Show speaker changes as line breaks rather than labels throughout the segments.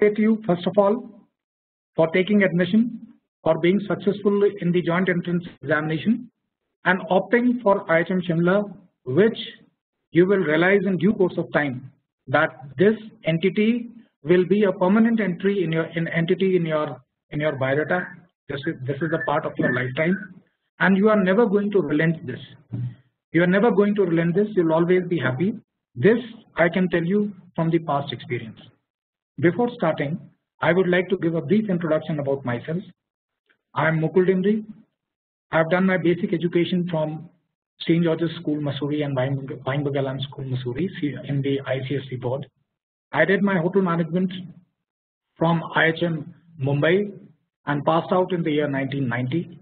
congratulate you first of all for taking admission, for being successful in the joint entrance examination and opting for IHM Shimla which you will realize in due course of time that this entity will be a permanent entry in your in entity in your in your biodata. This is this is a part of your lifetime. And you are never going to relent this. You are never going to relent this. You will always be happy. This I can tell you from the past experience. Before starting I would like to give a brief introduction about myself. I am Mukul Dimri. I have done my basic education from St. George's School Mussoorie and Wynberg School Mussoorie in the ICSC board. I did my hotel management from IHM Mumbai and passed out in the year 1990.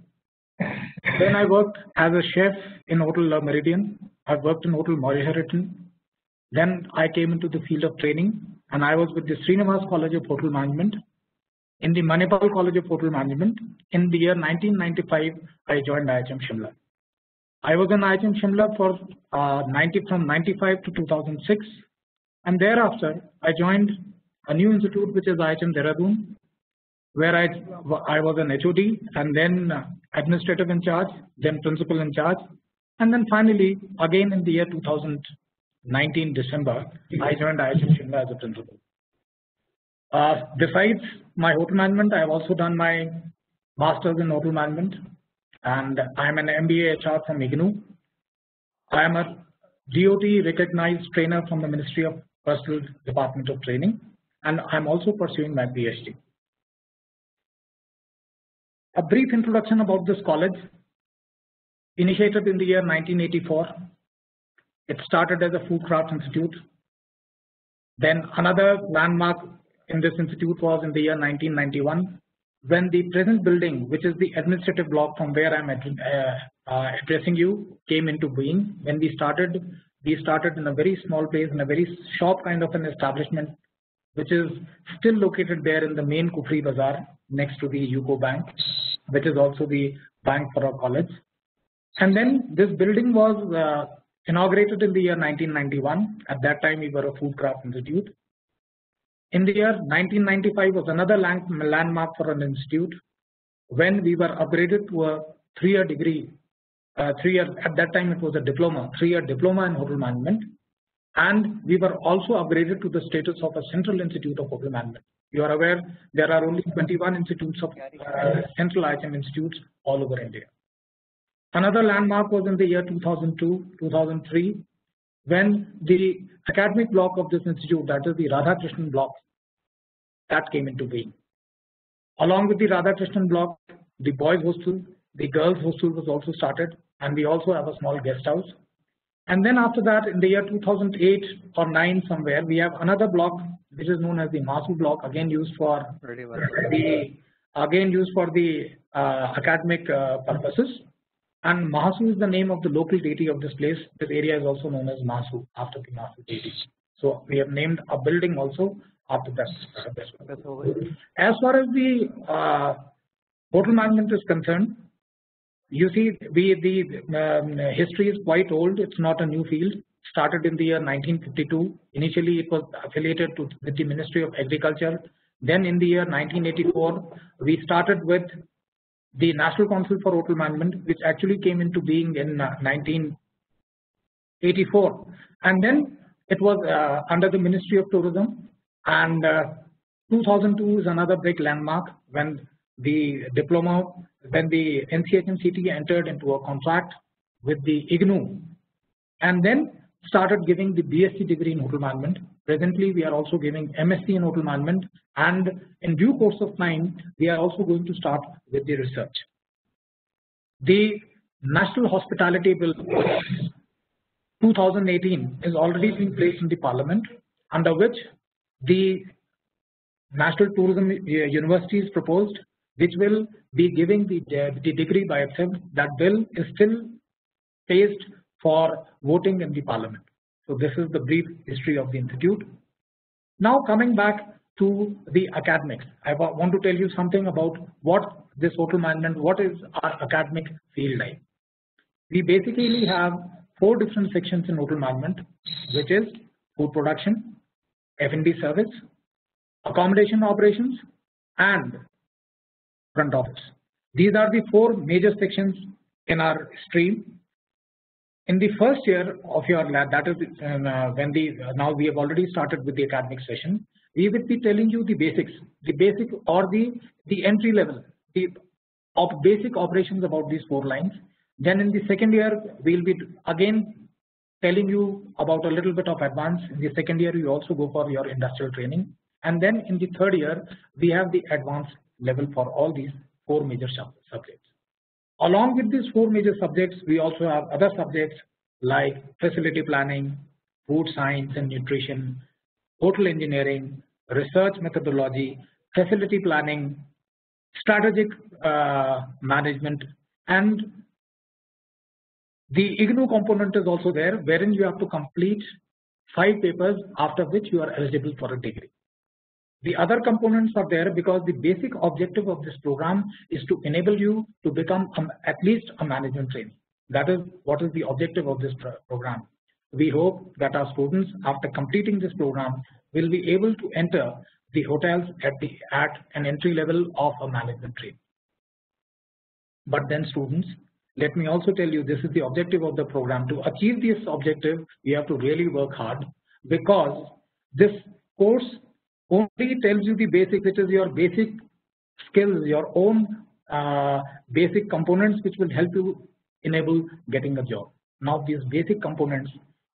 Then I worked as a chef in Hotel Le Meridien. I worked in Hotel Moriarty. Then I came into the field of training and I was with the Srinivas College of Hotel Management in the Manipal College of Hotel Management. In the year 1995, I joined IHM Shimla. I was in IHM Shimla for uh, 90 from 95 to 2006 and thereafter I joined a new institute which is IHM Dehradun where I, I was an HOD and then administrative in charge, then principal in charge and then finally again in the year 2019 December I joined IHM Shimla as a principal. Uh, besides my hotel management I have also done my masters in hotel management and I am an MBA HR from IGNOU. I am a DOT recognized trainer from the Ministry of Personnel Department of Training and I am also pursuing my PhD. A brief introduction about this college. Initiated in the year 1984, it started as a food craft institute. Then another landmark in this institute was in the year 1991 when the present building which is the administrative block from where I am uh, uh, addressing you came into being when we started we started in a very small place in a very shop kind of an establishment which is still located there in the main Kufri Bazaar next to the UCO Bank which is also the bank for our college. And then this building was uh, inaugurated in the year 1991. At that time, we were a food craft institute. In the year 1995 was another land landmark for an institute when we were upgraded to a three-year degree. Uh, three year at that time it was a diploma, three-year diploma in hotel management, and we were also upgraded to the status of a central institute of hotel management. You are aware there are only 21 institutes of uh, central IHM institutes all over India. Another landmark was in the year 2002-2003 when the academic block of this institute that is the Radhakrishnan block that came into being. Along with the Radhakrishnan block the boys hostel, the girls hostel was also started and we also have a small guest house. And then after that in the year 2008 or 9 somewhere we have another block which is known as the Masu block again used for the again used for the uh, academic uh, purposes and Mahasu is the name of the local deity of this place. This area is also known as Masu after the Masu deity. So we have named a building also after that. As far as the uh, hotel management is concerned you see the, the um, history is quite old. It's not a new field. Started in the year 1952 initially it was affiliated to with the Ministry of Agriculture. Then in the year 1984 we started with the National Council for Hotel Management which actually came into being in 1984 uh, and then it was uh, under the Ministry of Tourism and uh, 2002 is another big landmark when the diploma when the NCHMCT entered into a contract with the IGNOU and then started giving the BSc degree in hotel management. Presently, we are also giving MSc in hotel management and in due course of time, we are also going to start with the research. The National Hospitality Bill 2018 is already being placed in the Parliament under which the National Tourism University is proposed which will be giving the, the degree by itself that bill is still placed for voting in the parliament. So this is the brief history of the institute. Now coming back to the academics, I want to tell you something about what this hotel management, what is our academic field like. We basically have four different sections in hotel management which is food production, F&B service, accommodation operations and front office. These are the four major sections in our stream. In the first year of your lab that is uh, when the uh, now we have already started with the academic session we will be telling you the basics the basic or the the entry level the of basic operations about these four lines. Then in the second year we will be again telling you about a little bit of advance. In the second year you also go for your industrial training. And then in the third year we have the advanced level for all these four major subjects. Along with these four major subjects we also have other subjects like facility planning, food science and nutrition, hotel engineering, research methodology, facility planning, strategic uh, management and the IGNOU component is also there wherein you have to complete 5 papers after which you are eligible for a degree. The other components are there because the basic objective of this program is to enable you to become at least a management trainee. That is what is the objective of this program. We hope that our students after completing this program will be able to enter the hotels at the at an entry level of a management trainee. But then students let me also tell you this is the objective of the program. To achieve this objective, we have to really work hard because this course only tells you the basic, which is your basic skills, your own uh, basic components which will help you enable getting a job. Now these basic components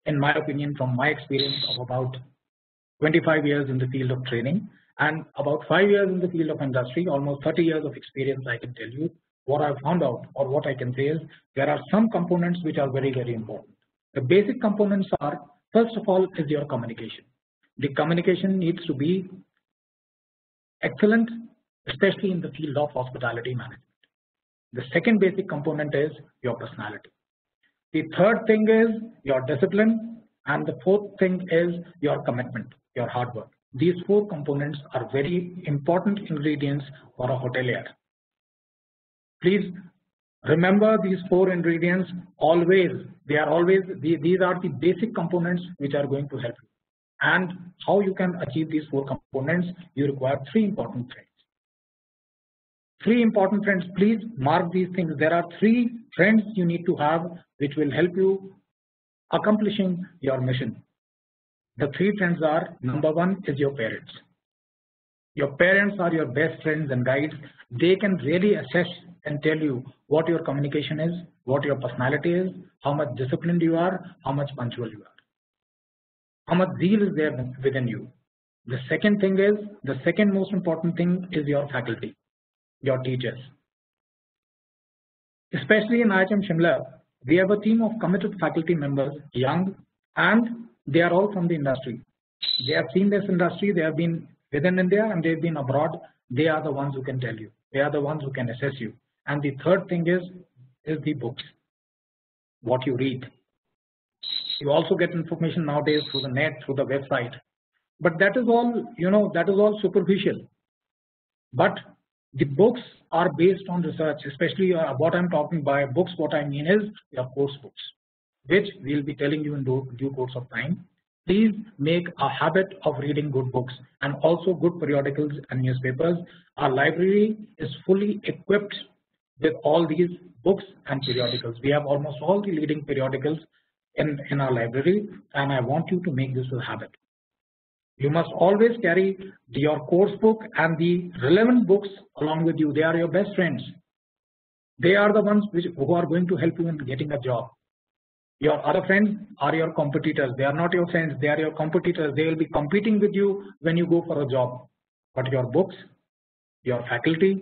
in my opinion from my experience of about 25 years in the field of training and about 5 years in the field of industry almost 30 years of experience I can tell you what I found out or what I can say is there are some components which are very very important. The basic components are first of all is your communication. The communication needs to be excellent especially in the field of hospitality management. The second basic component is your personality. The third thing is your discipline and the fourth thing is your commitment, your hard work. These four components are very important ingredients for a hotelier. Please remember these four ingredients always they are always these are the basic components which are going to help you and how you can achieve these four components you require three important things three important friends please mark these things. There are three friends you need to have which will help you accomplishing your mission. The three friends are number one is your parents. Your parents are your best friends and guides. They can really assess and tell you what your communication is, what your personality is, how much disciplined you are, how much punctual you are, how much zeal is there within you. The second thing is, the second most important thing is your faculty, your teachers. Especially in IHM Shimla, we have a team of committed faculty members, young, and they are all from the industry. They have seen this industry, they have been within India and they've been abroad. They are the ones who can tell you. They are the ones who can assess you and the third thing is is the books what you read you also get information nowadays through the net through the website. But that is all you know that is all superficial. But the books are based on research especially uh, what I'm talking by books what I mean is your course books which we will be telling you in due course of time. Please make a habit of reading good books and also good periodicals and newspapers. Our library is fully equipped with all these books and periodicals. We have almost all the leading periodicals in, in our library and I want you to make this a habit. You must always carry your course book and the relevant books along with you. They are your best friends. They are the ones which, who are going to help you in getting a job. Your other friends are your competitors. They are not your friends. They are your competitors. They will be competing with you when you go for a job. But your books, your faculty,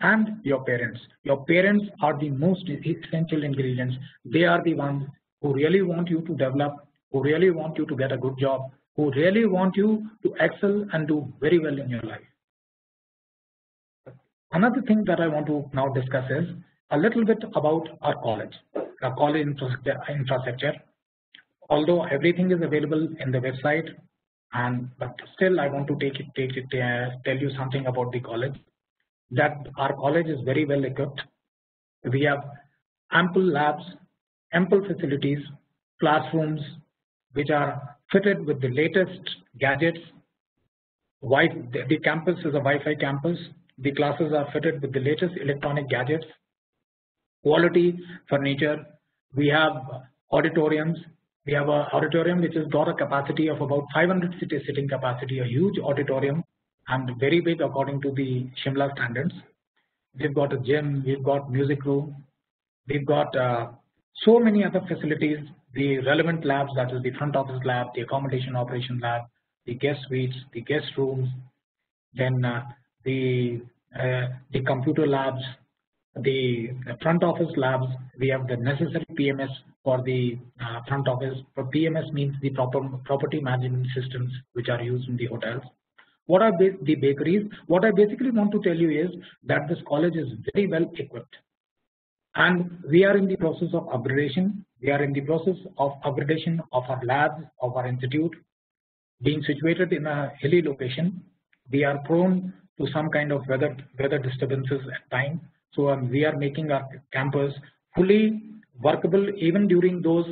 and your parents. Your parents are the most essential ingredients. They are the ones who really want you to develop, who really want you to get a good job, who really want you to excel and do very well in your life. Another thing that I want to now discuss is a little bit about our college, our college infrastructure. Although everything is available in the website, and but still I want to take it, take it, uh, tell you something about the college that our college is very well equipped. We have ample labs, ample facilities, classrooms which are fitted with the latest gadgets the, campus is a Wi-Fi campus. The classes are fitted with the latest electronic gadgets, quality furniture. We have auditoriums. We have an auditorium which has got a capacity of about 500 sitting capacity, a huge auditorium and very big according to the Shimla standards. We've got a gym, we've got music room, we've got uh, so many other facilities, the relevant labs that is the front office lab, the accommodation operation lab, the guest suites, the guest rooms, then uh, the uh, the computer labs, the front office labs. We have the necessary PMS for the uh, front office. For PMS means the proper property management systems which are used in the hotels. What are the bakeries? What I basically want to tell you is that this college is very well equipped and we are in the process of upgradation. We are in the process of upgradation of our labs, of our institute, being situated in a hilly location, we are prone to some kind of weather weather disturbances at times. So um, we are making our campus fully workable even during those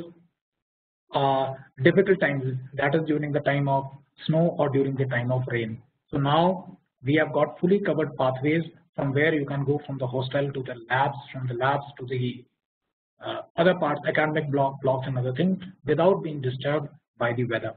uh, difficult times. That is during the time of snow or during the time of rain. So now we have got fully covered pathways from where you can go from the hostel to the labs, from the labs to the uh, other parts, academic block, blocks and other things without being disturbed by the weather.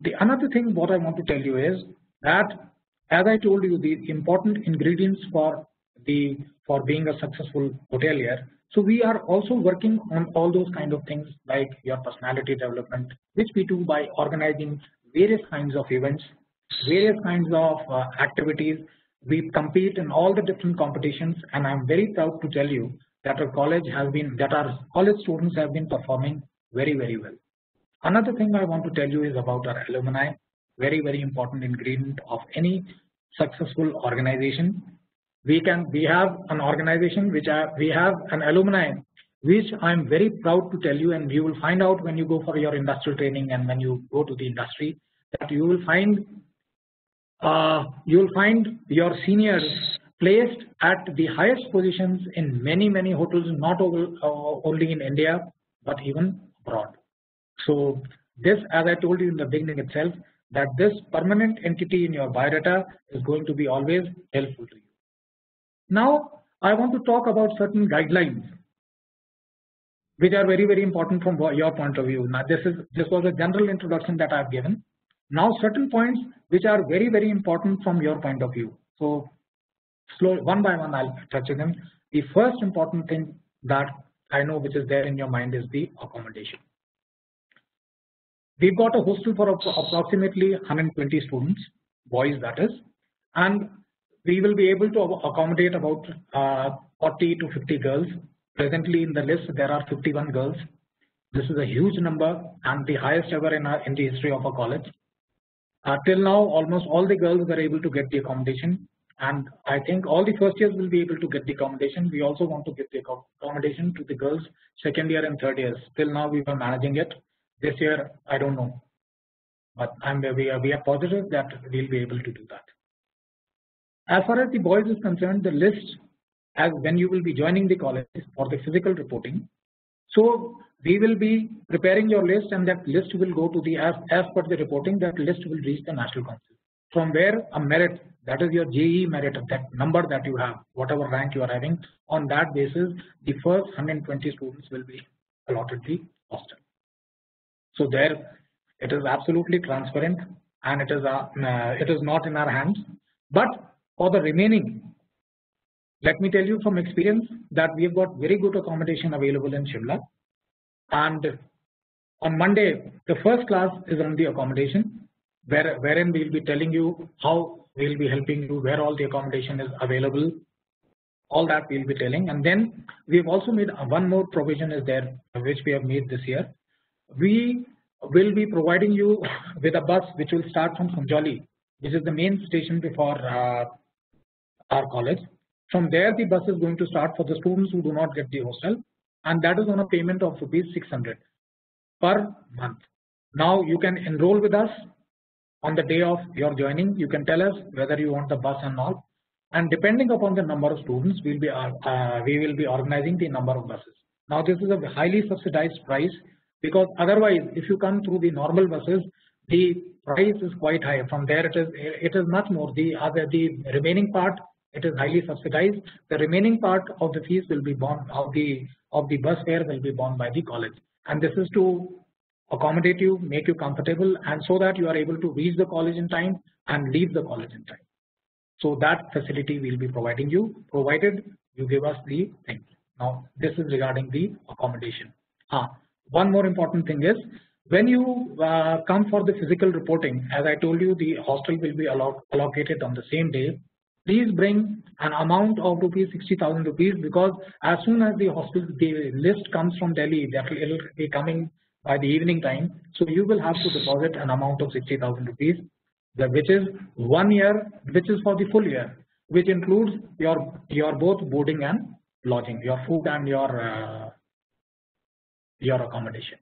The another thing what I want to tell you is that as I told you the important ingredients for the for being a successful hotelier. So we are also working on all those kind of things like your personality development which we do by organizing various kinds of events, various kinds of uh, activities. We compete in all the different competitions and I'm very proud to tell you that our college has been that our college students have been performing very very well. Another thing I want to tell you is about our alumni, very very important ingredient of any successful organization. We can we have an organization which are, we have an alumni which I am very proud to tell you and you will find out when you go for your industrial training and when you go to the industry that you will find uh, you will find your seniors placed at the highest positions in many many hotels not uh, only in India but even abroad. So this as I told you in the beginning itself that this permanent entity in your biodata is going to be always helpful to you. Now I want to talk about certain guidelines which are very very important from your point of view. Now this is this was a general introduction that I have given. Now certain points which are very very important from your point of view. So slow one by one I'll touch on them. The first important thing that I know which is there in your mind is the accommodation. We've got a hostel for approximately 120 students, boys that is, and we will be able to accommodate about uh, 40 to 50 girls. Presently in the list there are 51 girls. This is a huge number and the highest ever in, our, in the history of a college. Uh, till now almost all the girls were able to get the accommodation and I think all the first years will be able to get the accommodation. We also want to get the accommodation to the girls second year and third years. Till now we were managing it this year, I don't know, but I'm we are we are positive that we'll be able to do that. As far as the boys is concerned, the list as when you will be joining the college for the physical reporting. So we will be preparing your list, and that list will go to the as as per the reporting. That list will reach the national council. From where a merit that is your JEE merit of that number that you have, whatever rank you are having, on that basis, the first 120 students will be allotted the hostel. So there it is absolutely transparent and it is uh, it is not in our hands. But for the remaining, let me tell you from experience that we have got very good accommodation available in Shimla. And on Monday, the first class is on the accommodation, where wherein we will be telling you how we will be helping you, where all the accommodation is available, all that we will be telling. And then we have also made one more provision is there, which we have made this year, we will be providing you with a bus which will start from Sanjauli which is the main station before uh, our college. From there the bus is going to start for the students who do not get the hostel and that is on a payment of rupees 600 per month. Now you can enroll with us on the day of your joining you can tell us whether you want the bus and all and depending upon the number of students we will be uh, uh, we will be organizing the number of buses. Now this is a highly subsidized price because otherwise if you come through the normal buses the price is quite high. From there it is it is much more. The other the remaining part it is highly subsidized. The remaining part of the fees will be borne of the of the bus fare will be borne by the college, and this is to accommodate you, make you comfortable, and so that you are able to reach the college in time and leave the college in time. So that facility will be providing you, provided you give us the thing. Now this is regarding the accommodation. Ah, one more important thing is when you uh, come for the physical reporting, as I told you, the hostel will be alloc allocated on the same day. Please bring an amount of rupees 60,000 rupees because as soon as the hostel the list comes from Delhi, that will be coming by the evening time. So you will have to deposit an amount of 60,000 rupees, which is one year, which is for the full year, which includes your your both boarding and lodging, your food and your uh, your accommodation.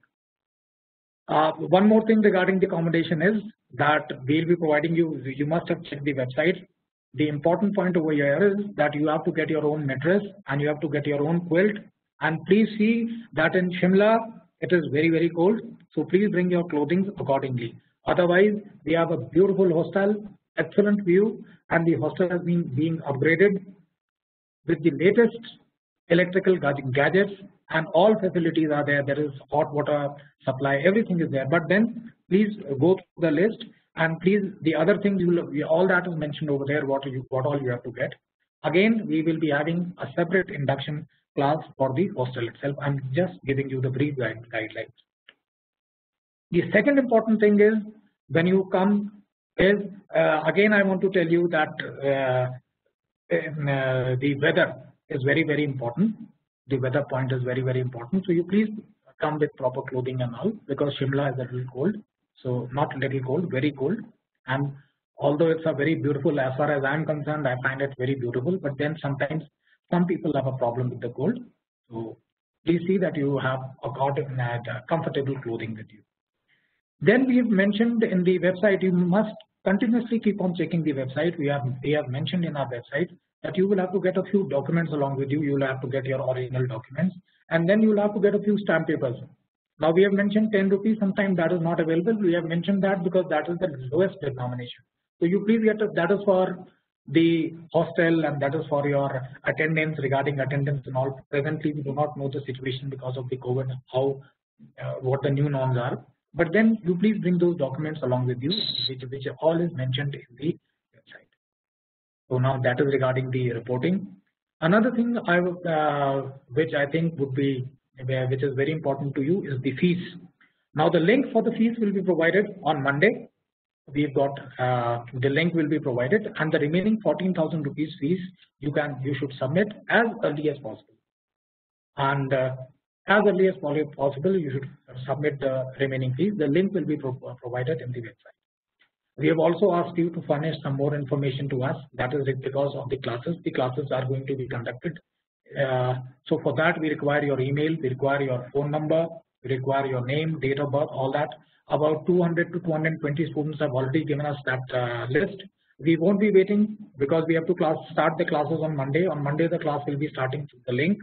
Uh, one more thing regarding the accommodation is that we will be providing you. You must have checked the website. The important point over here is that you have to get your own mattress and you have to get your own quilt. And please see that in Shimla it is very very cold. So please bring your clothing accordingly. Otherwise, we have a beautiful hostel, excellent view, and the hostel has been being upgraded with the latest electrical gadgets and all facilities are there. There is hot water supply, everything is there. But then please go through the list and please the other things you will all that is mentioned over there. What you what all you have to get. Again, we will be having a separate induction class for the hostel itself. I'm just giving you the brief guidelines. The second important thing is when you come is uh, again I want to tell you that uh, in, uh, the weather is very very important the weather point is very very important so you please come with proper clothing and all because Shimla is a little cold so not little cold very cold and although it's a very beautiful as far as I am concerned I find it very beautiful but then sometimes some people have a problem with the cold so please see that you have a cotton and uh, comfortable clothing with you. Then we have mentioned in the website you must continuously keep on checking the website we have we have mentioned in our website that you will have to get a few documents along with you. You will have to get your original documents and then you will have to get a few stamp papers. Now we have mentioned 10 rupees, sometimes that is not available. We have mentioned that because that is the lowest denomination. So you please get that is for the hostel and that is for your attendance regarding attendance and all. Presently we do not know the situation because of the COVID, how uh, what the new norms are. But then you please bring those documents along with you, which, which all is mentioned in the website. so now that is regarding the reporting. Another thing I uh, which I think would be which is very important to you is the fees. Now the link for the fees will be provided on Monday. We've got uh, the link will be provided and the remaining 14,000 rupees fees you can you should submit as early as possible. And uh, as early as possible you should submit the remaining fees. The link will be pro provided in the website. We have also asked you to furnish some more information to us that is it because of the classes the classes are going to be conducted. Uh, so for that we require your email, we require your phone number, we require your name, date of birth, all that. About 200 to 220 students have already given us that uh, list. We won't be waiting because we have to class start the classes on Monday. On Monday the class will be starting through the link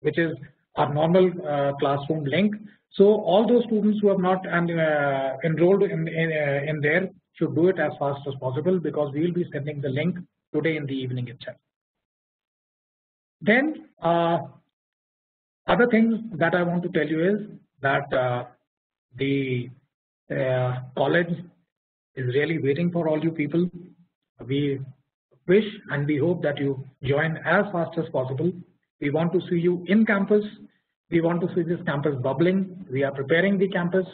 which is our normal uh, classroom link. So all those students who have not and, uh, enrolled in in, uh, in there should do it as fast as possible because we will be sending the link today in the evening itself. Then uh, other things that I want to tell you is that uh, the uh, college is really waiting for all you people. We wish and we hope that you join as fast as possible. We want to see you in campus. We want to see this campus bubbling. We are preparing the campus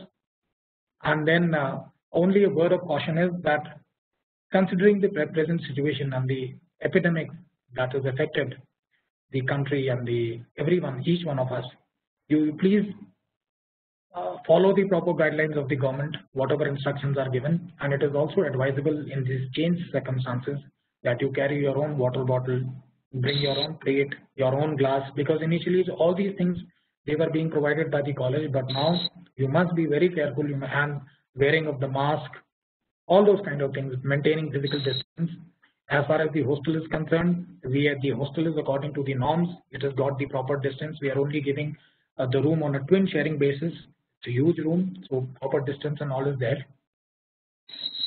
and then uh, only a word of caution is that considering the present situation and the epidemic that has affected the country and the everyone, each one of us, you please uh, follow the proper guidelines of the government, whatever instructions are given, and it is also advisable in these changed circumstances that you carry your own water bottle, bring your own plate, your own glass, because initially all these things they were being provided by the college, but now you must be very careful and wearing of the mask, all those kind of things, maintaining physical distance. As far as the hostel is concerned, we at the hostel is according to the norms. It has got the proper distance. We are only giving uh, the room on a twin sharing basis. It's a huge room, so proper distance and all is there.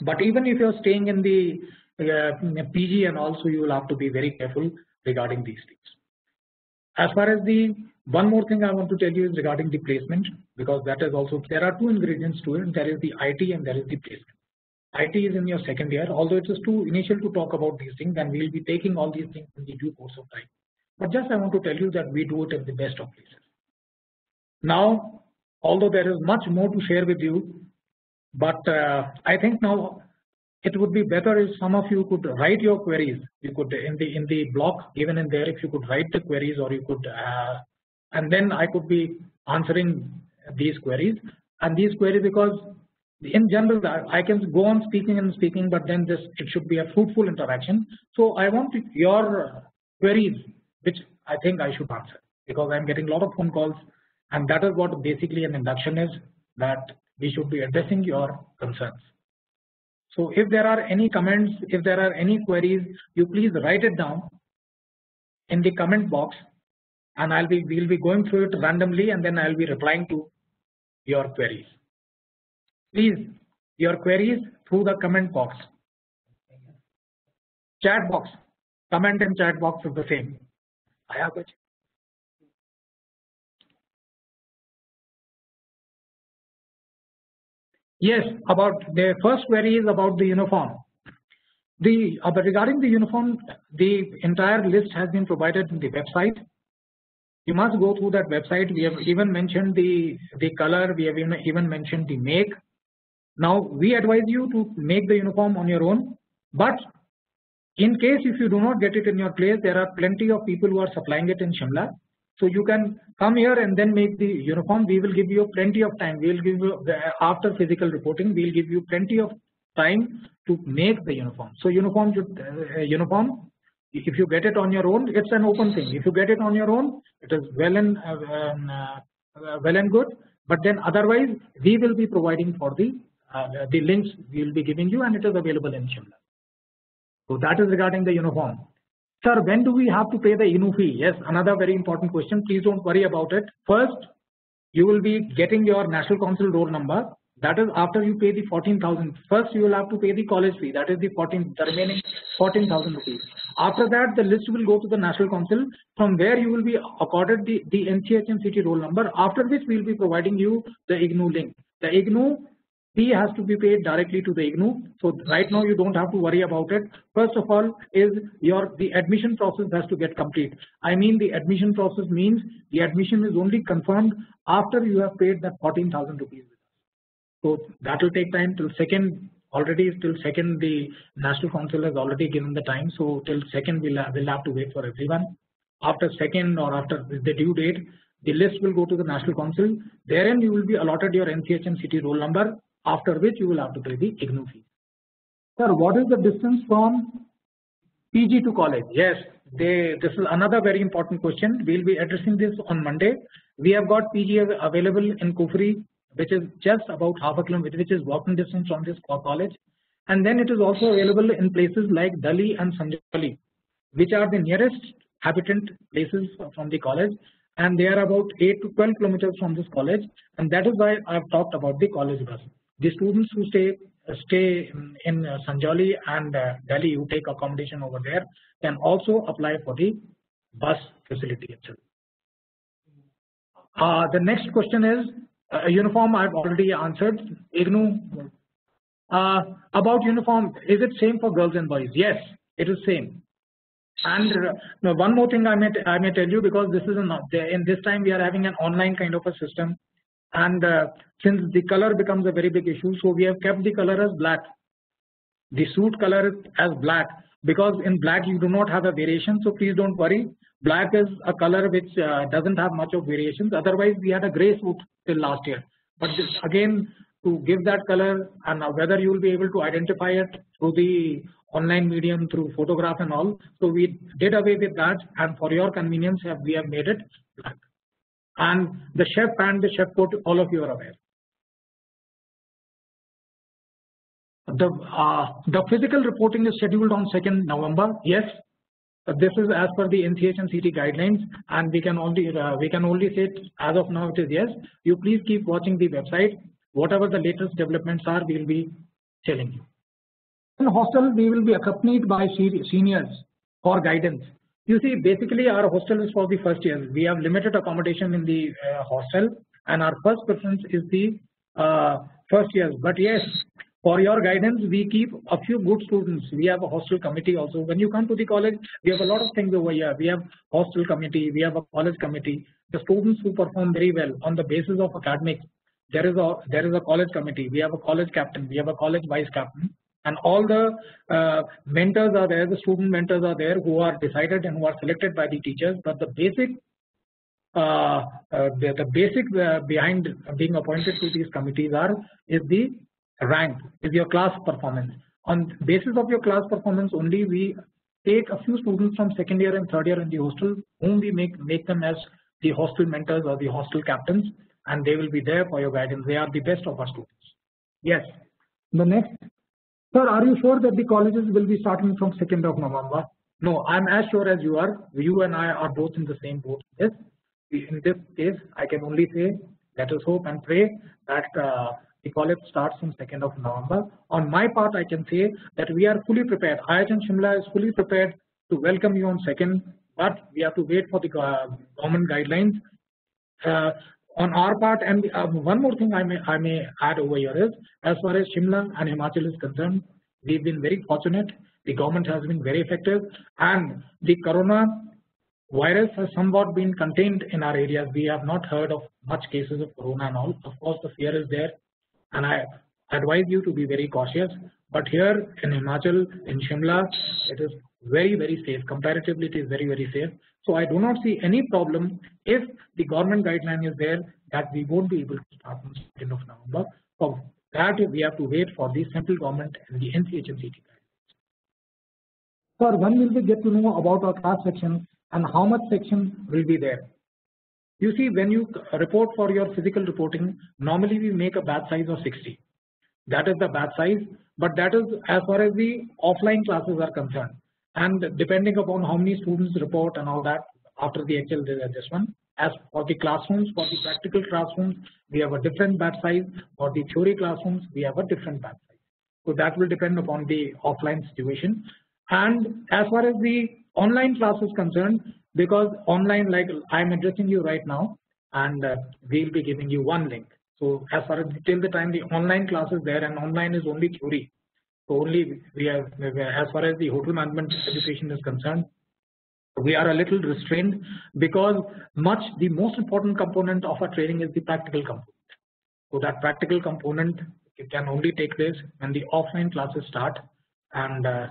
But even if you're staying in the uh, PG and also you will have to be very careful regarding these things. As far as the one more thing I want to tell you is regarding the placement because that is also there are two ingredients to it there is the IT and there is the placement. IT is in your second year although it is too initial to talk about these things and we will be taking all these things in the due course of time. But just I want to tell you that we do it at the best of places. Now although there is much more to share with you but uh, I think now it would be better if some of you could write your queries you could in the in the block given in there if you could write the queries or you could uh, and then I could be answering these queries and these queries because in general I can go on speaking and speaking but then this it should be a fruitful interaction. So I want your queries which I think I should answer because I am getting a lot of phone calls and that is what basically an induction is that we should be addressing your concerns. So if there are any comments if there are any queries you please write it down in the comment box and I'll be we'll be going through it randomly and then I'll be replying to your queries. Please your queries through the comment box. Chat box, comment and chat box is the same. I have. Yes, about the first query is about the uniform. The uh, regarding the uniform, the entire list has been provided in the website you must go through that website we have even mentioned the the color we have even mentioned the make now we advise you to make the uniform on your own but in case if you do not get it in your place there are plenty of people who are supplying it in Shimla. So you can come here and then make the uniform. We will give you plenty of time. We will give you after physical reporting we will give you plenty of time to make the uniform. So uniform uh, uniform if you get it on your own it's an open thing. If you get it on your own it is well and uh, um, uh, well and good. But then otherwise we will be providing for the uh, the links we will be giving you and it is available in Shimla. So that is regarding the uniform. Sir when do we have to pay the IGNOU fee? Yes another very important question please don't worry about it. First you will be getting your national council roll number that is after you pay the 14,000 first you will have to pay the college fee that is the 14 the remaining 14,000 rupees after that the list will go to the national council from where you will be accorded the the NCHM roll number after which we will be providing you the IGNOU link the IGNOU fee has to be paid directly to the IGNOU so right now you don't have to worry about it. First of all is your the admission process has to get complete. I mean the admission process means the admission is only confirmed after you have paid that 14,000 rupees so that will take time till second already till second the national council has already given the time. So till second we'll we'll have to wait for everyone. After second or after the due date the list will go to the national council. Therein you will be allotted your NCHMCT roll number after which you will have to pay the IGNOU fee. Sir what is the distance from PG to college? Yes they, this is another very important question we will be addressing this on Monday. We have got PG available in Kufri which is just about half a kilometer which is walking distance from this college and then it is also available in places like Dhalli and Sanjauli which are the nearest habitant places from the college and they are about 8 to 12 kilometers from this college and that is why I have talked about the college bus. The students who stay stay in Sanjauli and Dhalli who take accommodation over there can also apply for the bus facility itself. Uh, the next question is uh, uniform I have already answered. IGNOU uh, about uniform is it same for girls and boys? Yes, it is same. And uh, one more thing I may I may tell you because this is not in this time we are having an online kind of a system, and uh, since the color becomes a very big issue, so we have kept the color as black. The suit color is as black because in black you do not have a variation. So please don't worry. Black is a color which uh, doesn't have much of variations. Otherwise, we had a gray suit till last year. But this, again, to give that color and whether you will be able to identify it through the online medium through photograph and all. So we did away with that, and for your convenience, have we have made it black. And the chef and the chef coat, all of you are aware. The uh, the physical reporting is scheduled on 2nd November. Yes, this is as per the NCHMCT guidelines and we can only uh, we can only say as of now it is yes you please keep watching the website whatever the latest developments are we will be telling you In hostel, we will be accompanied by seniors for guidance. You see, basically our hostel is for the first year. We have limited accommodation in the uh, hostel, and our first preference is the uh, first years. But yes, for your guidance, we keep a few good students. We have a hostel committee also. When you come to the college, we have a lot of things over here. We have hostel committee, we have a college committee. The students who perform very well on the basis of academics, there is a there is a college committee. We have a college captain. We have a college vice captain and all the uh, mentors are there the student mentors are there who are decided and who are selected by the teachers. But the basic uh, uh, the, the, basic uh, behind being appointed to these committees are is the rank is your class performance. On basis of your class performance only we take a few students from second year and third year in the hostel whom we make make them as the hostel mentors or the hostel captains and they will be there for your guidance. They are the best of our students. Yes. The next Sir, are you sure that the colleges will be starting from 2nd of November? No, I'm as sure as you are. You and I are both in the same boat. Yes, in this case, I can only say let us hope and pray that uh, the college starts from 2nd of November. On my part, I can say that we are fully prepared. IHM Shimla is fully prepared to welcome you on 2nd, but we have to wait for the uh, government guidelines. Uh, on our part and uh, one more thing I may I may add over here is as far as Shimla and Himachal is concerned we've been very fortunate. The government has been very effective and the corona virus has somewhat been contained in our areas. We have not heard of much cases of corona and all. Of course the fear is there and I advise you to be very cautious. But here in Himachal in Shimla it is very very safe. Comparatively it is very very safe so I do not see any problem if the government guideline is there that we won't be able to start on 2nd of November. For that we have to wait for the central government and the NCHMCT guidelines. Sir, when will we get to know about our class section and how much section will be there? You see when you report for your physical reporting normally we make a batch size of 60 that is the batch size but that is as far as the offline classes are concerned and depending upon how many students report and all that after the actual one as for the classrooms for the practical classrooms we have a different batch size. For the theory classrooms we have a different batch size. So that will depend upon the offline situation. And as far as the online class is concerned because online like I am addressing you right now and uh, we will be giving you one link. So as far as till the time the online class is there and online is only theory only we have, as far as the hotel management education is concerned, we are a little restrained because much the most important component of our training is the practical component. So that practical component it can only take place when the offline classes start and uh,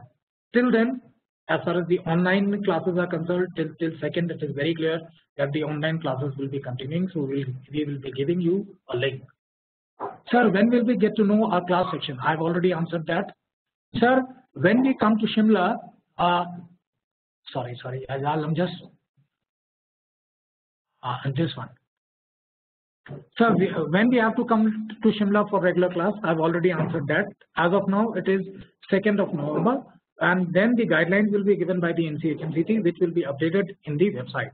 till then as far as the online classes are concerned till, till second it is very clear that the online classes will be continuing so we'll, we will be giving you a link. Sir when will we get to know our class section I have already answered that Sir, when we come to Shimla, uh, sorry, sorry, I'm just uh, this one. So we, when we have to come to Shimla for regular class, I've already answered that. As of now, it is 2nd of November, and then the guidelines will be given by the NCHMCT, which will be updated in the website.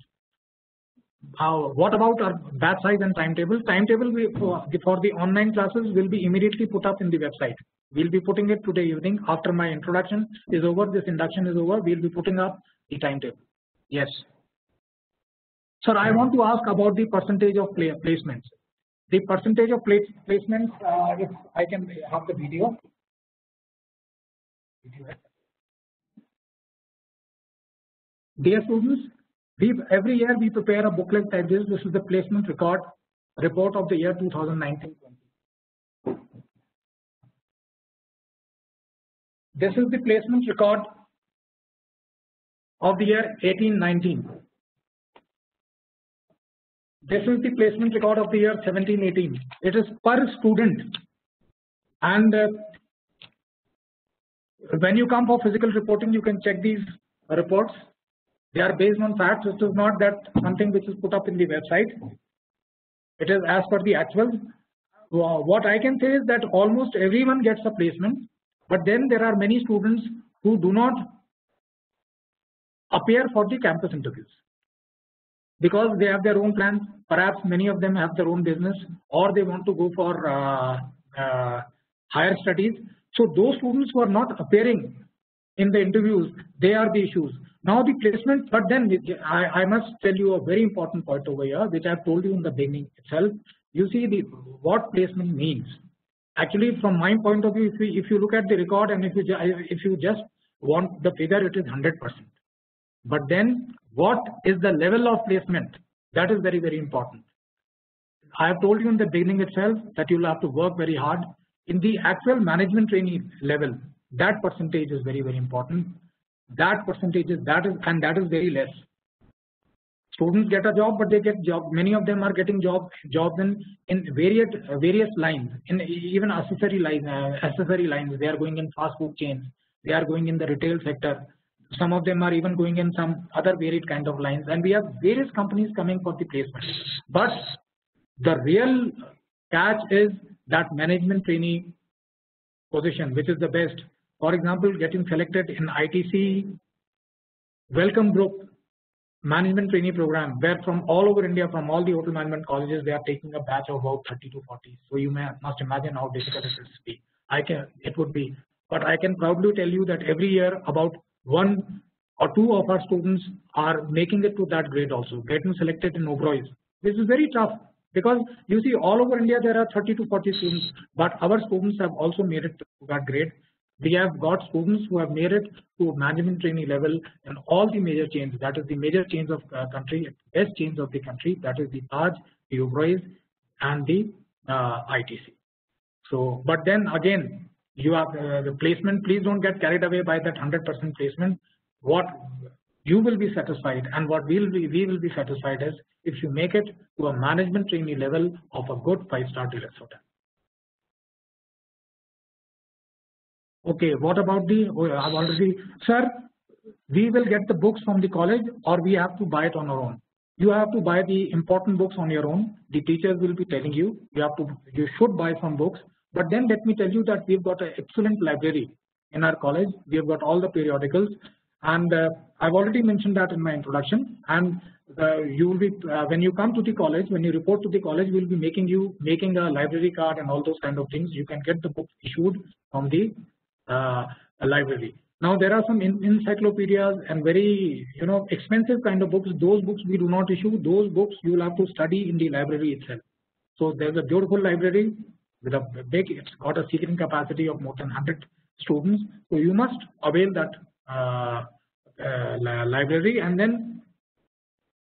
Uh, what about our batch size and timetable? Timetable for, for the online classes will be immediately put up in the website. We'll be putting it today evening after my introduction is over. This induction is over. We'll be putting up the timetable. Yes. Sir, I want to ask about the percentage of placements. The percentage of placements, uh, if I can have the video. Dear students, we every year we prepare a booklet like this. This is the placement record report of the year 2019. This is the placement record of the year 1819. This is the placement record of the year 1718. It is per student and uh, when you come for physical reporting you can check these reports. They are based on facts. It is not that something which is put up in the website. It is as per the actual. What I can say is that almost everyone gets a placement but then there are many students who do not appear for the campus interviews because they have their own plans perhaps many of them have their own business or they want to go for uh, uh, higher studies So those students who are not appearing in the interviews, they are the issues. Now the placement, but then I, I must tell you a very important point over here, which I have told you in the beginning itself. You see the what placement means. Actually, from my point of view, if you, if you look at the record and if you if you just want the figure, it is 100 percent. But then, what is the level of placement? That is very very important. I have told you in the beginning itself that you will have to work very hard. In the actual management training level, that percentage is very very important that percentage is that is and that is very less students get a job but they get job many of them are getting job jobs in in various various lines in even accessory lines uh, accessory lines. They are going in fast food chains. They are going in the retail sector. Some of them are even going in some other varied kind of lines. And we have various companies coming for the placement. But the real catch is that management trainee position which is the best. For example, getting selected in ITC Welcomgroup management training program where from all over India from all the hotel management colleges they are taking a batch of about 30 to 40. So you may must imagine how difficult it is to be. I can it would be, but I can proudly tell you that every year about one or two of our students are making it to that grade also getting selected in Oberoi's. This is very tough because you see all over India there are 30 to 40 students, but our students have also made it to that grade we have got students who have made it to management training level in all the major chains that is the major chains of uh, country best chains of the country that is the Taj, the Oberoi's and the uh, ITC. So but then again you have uh, the placement please don't get carried away by that 100% placement what you will be satisfied and what we will be we will be satisfied is if you make it to a management training level of a good 5 star deluxe hotel. Okay, what about the? Oh, I've already, sir. We will get the books from the college, or we have to buy it on our own. You have to buy the important books on your own. The teachers will be telling you you have to. You should buy some books. But then let me tell you that we've got an excellent library in our college. We have got all the periodicals, and uh, I've already mentioned that in my introduction. And uh, you will be uh, when you come to the college, when you report to the college, we'll be making you making a library card and all those kind of things. You can get the books issued from the library. Now there are some encyclopedias and very you know expensive kind of books. Those books we do not issue. Those books you will have to study in the library itself. So there's a beautiful library with a big. It's got a seating capacity of more than 100 students. So you must avail that uh, uh, library and then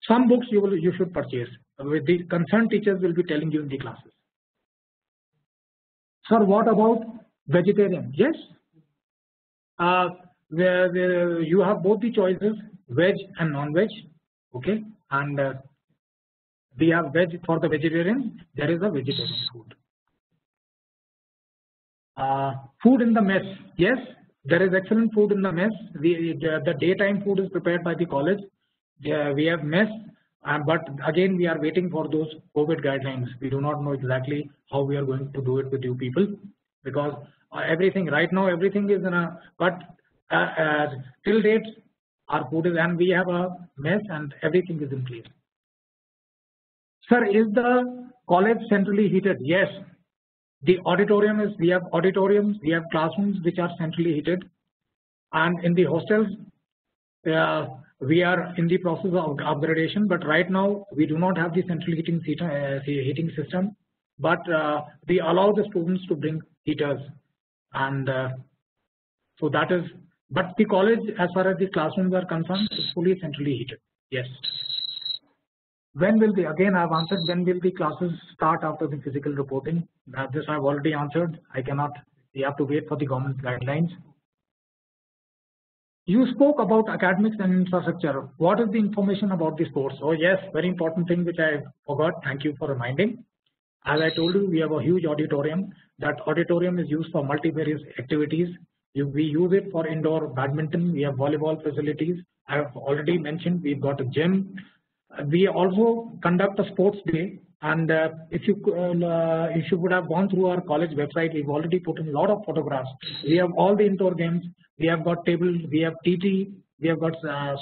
some books you will you should purchase. With the concerned teachers will be telling you in the classes. Sir, what about vegetarian? Yes, uh, where, where you have both the choices veg and non-veg okay? And uh, we have veg for the vegetarian there is a vegetarian food. Uh, food in the mess yes there is excellent food in the mess. We, the, the daytime food is prepared by the college. Yeah, we have mess uh, but again we are waiting for those COVID guidelines. We do not know exactly how we are going to do it with you people because everything right now everything is in a but uh, till date our food is and we have a mess and everything is in place. Sir, is the college centrally heated? Yes. The auditorium is we have auditoriums, we have classrooms which are centrally heated, and in the hostels uh, we are in the process of upgradation. But right now we do not have the central heating, uh, heating system, but uh, we allow the students to bring heaters and uh, so that is but the college as far as the classrooms are concerned is fully centrally heated. Yes. When will the again I have answered when will the classes start after the physical reporting? Uh, this I have already answered. I cannot we have to wait for the government guidelines. You spoke about academics and infrastructure. What is the information about the sports? Oh yes very important thing which I forgot. Thank you for reminding. As I told you we have a huge auditorium that auditorium is used for multivarious activities. We use it for indoor badminton. We have volleyball facilities. I have already mentioned we've got a gym. We also conduct a sports day. And uh, if you uh, if you would have gone through our college website, we've already put in a lot of photographs. We have all the indoor games. We have got table. We have TT. We have got uh,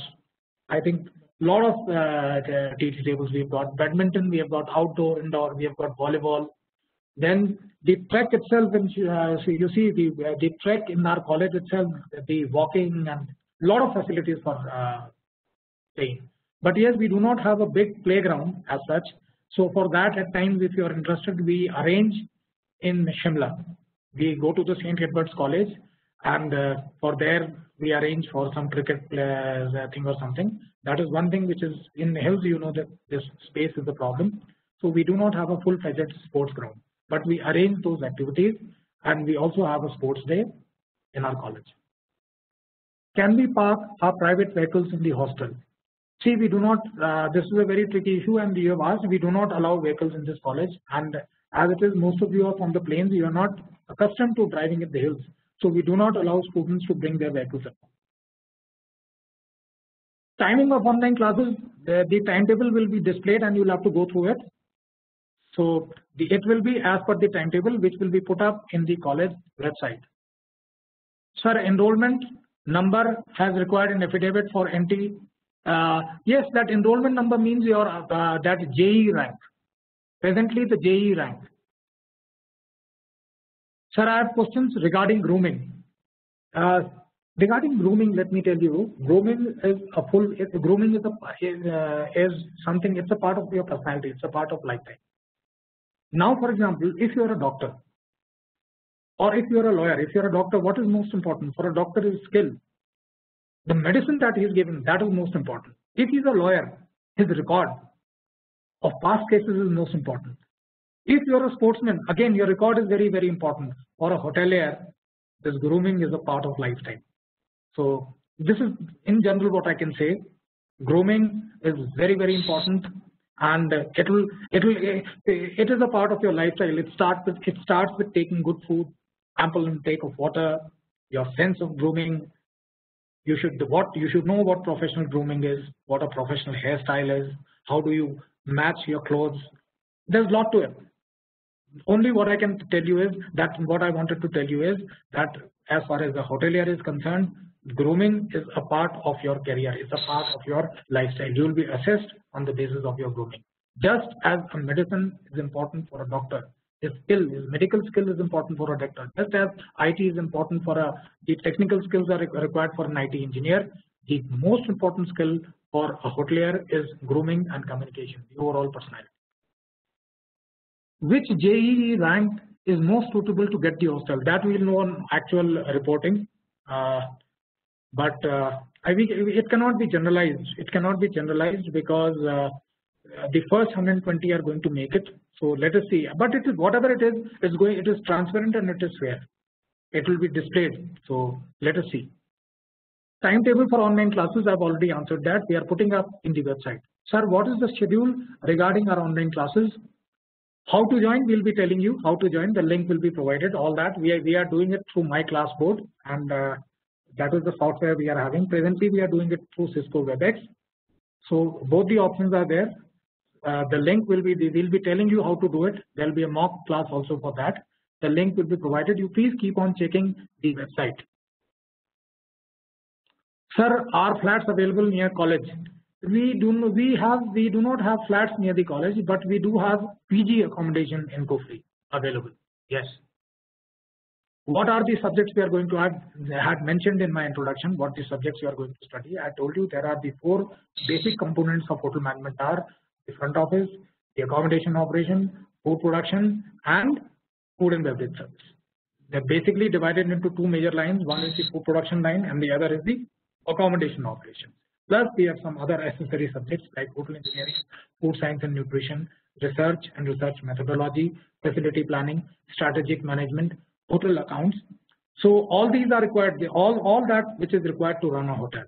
I think a lot of uh, TT tables. We've got badminton. We have got outdoor, indoor. We have got volleyball Then the trek itself, uh, so you see the uh, the trek in our college itself, the walking and lot of facilities for uh, playing. But yes, we do not have a big playground as such. So for that, at times, if you are interested, we arrange in Shimla. We go to the St. Edward's College, and uh, for there we arrange for some cricket players, uh, thing or something. That is one thing which is in the hills. You know that this space is the problem. So we do not have a full-fledged sports ground but we arrange those activities and we also have a sports day in our college. Can we park our private vehicles in the hostel? See we do not uh, this is a very tricky issue and you have asked we do not allow vehicles in this college and as it is most of you are from the plains you are not accustomed to driving in the hills so we do not allow students to bring their vehicles up. Timing of online classes the, the timetable will be displayed and you will have to go through it so the, it will be as per the timetable which will be put up in the college website. Sir, enrollment number has required an affidavit for NT. Uh, yes, that enrollment number means your uh, that JEE rank. Presently, the JEE rank. Sir, I have questions regarding grooming. Uh, regarding grooming, let me tell you, grooming is a full. Grooming is a is, uh, is something. It's a part of your personality. It's a part of lifetime. Now for example if you are a doctor or if you are a lawyer if you are a doctor what is most important? For a doctor is skill. The medicine that he is giving that is most important. If he is a lawyer his record of past cases is most important. If you are a sportsman again your record is very very important. For a hotelier this grooming is a part of lifetime. So this is in general what I can say. Grooming is very very important and it will it will it is a part of your lifestyle. It starts with it starts with taking good food, ample intake of water, your sense of grooming. You should what you should know what professional grooming is, what a professional hairstyle is, how do you match your clothes. There's a lot to it. Only what I can tell you is that what I wanted to tell you is that as far as the hotelier is concerned, grooming is a part of your career, it's a part of your lifestyle. You will be assessed on the basis of your grooming. Just as a medicine is important for a doctor, his skill, his medical skill is important for a doctor. Just as IT is important for a, the technical skills are required for an IT engineer, the most important skill for a hotelier is grooming and communication, the overall personality. Which JEE rank is most suitable to get the hostel? That we will know on actual reporting. Uh, but uh, I it cannot be generalized. It cannot be generalized because uh, the first 120 are going to make it. So let us see. But it is whatever it is, it's going. It is transparent and it is fair. It will be displayed. So let us see. Timetable for online classes. I've already answered that. We are putting up in the website. Sir, what is the schedule regarding our online classes? How to join? We'll be telling you how to join. The link will be provided. All that we are we are doing it through my class board and uh, that is the software we are having. Presently, we are doing it through Cisco WebEx. So both the options are there. Uh, the link will be we'll be telling you how to do it. There will be a mock class also for that. The link will be provided. You please keep on checking the website. Sir, are flats available near college? We do we have we do not have flats near the college, but we do have PG accommodation in Kufri available. Yes. What are the subjects we are going to have? I had mentioned in my introduction what the subjects you are going to study. I told you there are the four basic components of hotel management are the front office, the accommodation operation, food production, and food and beverage service. They're basically divided into two major lines. One is the food production line, and the other is the accommodation operation. Plus, we have some other accessory subjects like hotel engineering, food science and nutrition, research and research methodology, facility planning, strategic management, hotel accounts. So all these are required, all, all that which is required to run a hotel.